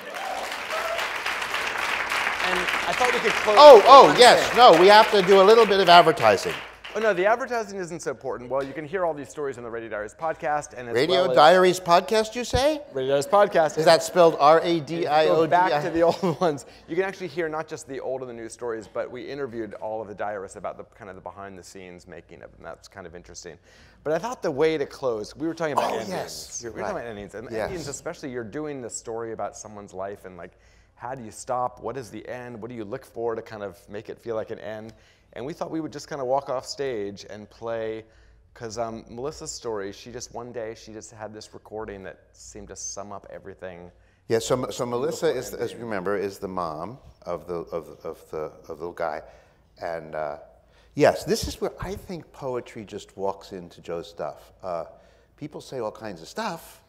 And I thought we could close. Oh, with oh, one yes. thing. No, we have to do a little bit of advertising. Oh no, the advertising isn't so important. Well, you can hear all these stories on the Radio Diaries podcast, and Radio well Diaries podcast, you say? Radio Diaries podcast. Is that spelled R A D I O D back to the old *laughs* ones. You can actually hear not just the old and the new stories, but we interviewed all of the diarists about the kind of the behind the scenes making of and that's kind of interesting. But I thought the way to close, we were talking about Oh, endings. yes, We were right. talking about endings, and Yes. endings especially. You're doing the story about someone's life, and like, how do you stop? What is the end? What do you look for to kind of make it feel like an end? And we thought we would just kind of walk off stage and play because um, Melissa's story, she just one day she just had this recording that seemed to sum up everything. Yeah, so, so Melissa is, as you remember, is the mom of the of, of the of the little guy, and uh, yes, this is where I think poetry just walks into Joe's stuff. Uh, people say all kinds of stuff,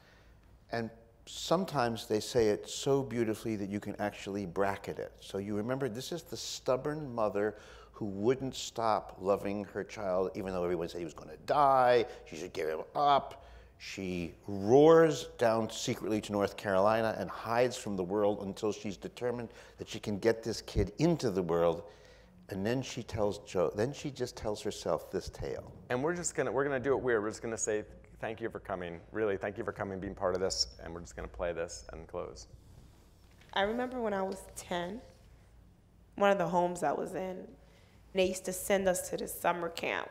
and sometimes they say it so beautifully that you can actually bracket it. So you remember, this is the stubborn mother who wouldn't stop loving her child, even though everyone said he was going to die. She should give him up. She roars down secretly to North Carolina and hides from the world until she's determined that she can get this kid into the world. And then she tells Joe, then she just tells herself this tale. And we're just gonna we're gonna do it weird. We're just gonna say thank you for coming. Really, thank you for coming, being part of this, and we're just gonna play this and close. I remember when I was 10, one of the homes I was in, they used to send us to the summer camp,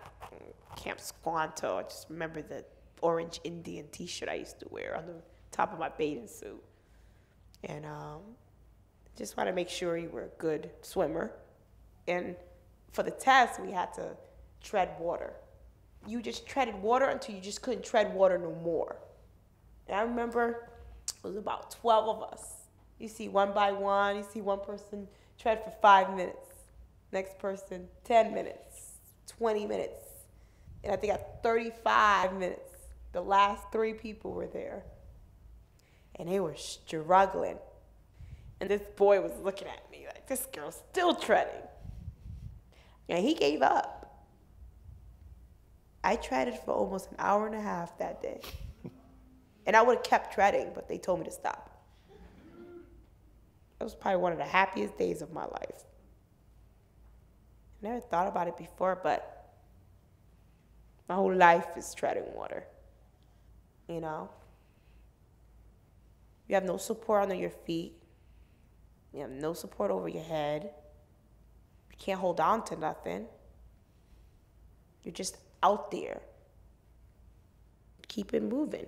Camp Squanto. I just remember the orange Indian t shirt I used to wear on the top of my bathing suit. And um, just wanted to make sure you were a good swimmer. And for the test, we had to tread water. You just treaded water until you just couldn't tread water no more. And I remember it was about 12 of us. You see one by one, you see one person tread for five minutes, next person 10 minutes, 20 minutes. And I think at 35 minutes, the last three people were there. And they were struggling. And this boy was looking at me like, this girl's still treading. And he gave up. I treaded for almost an hour and a half that day. and I would have kept treading, but they told me to stop. That was probably one of the happiest days of my life. Never thought about it before, but my whole life is treading water. You know? You have no support under your feet. You have no support over your head. You can't hold on to nothing. You're just out there. Keep it moving.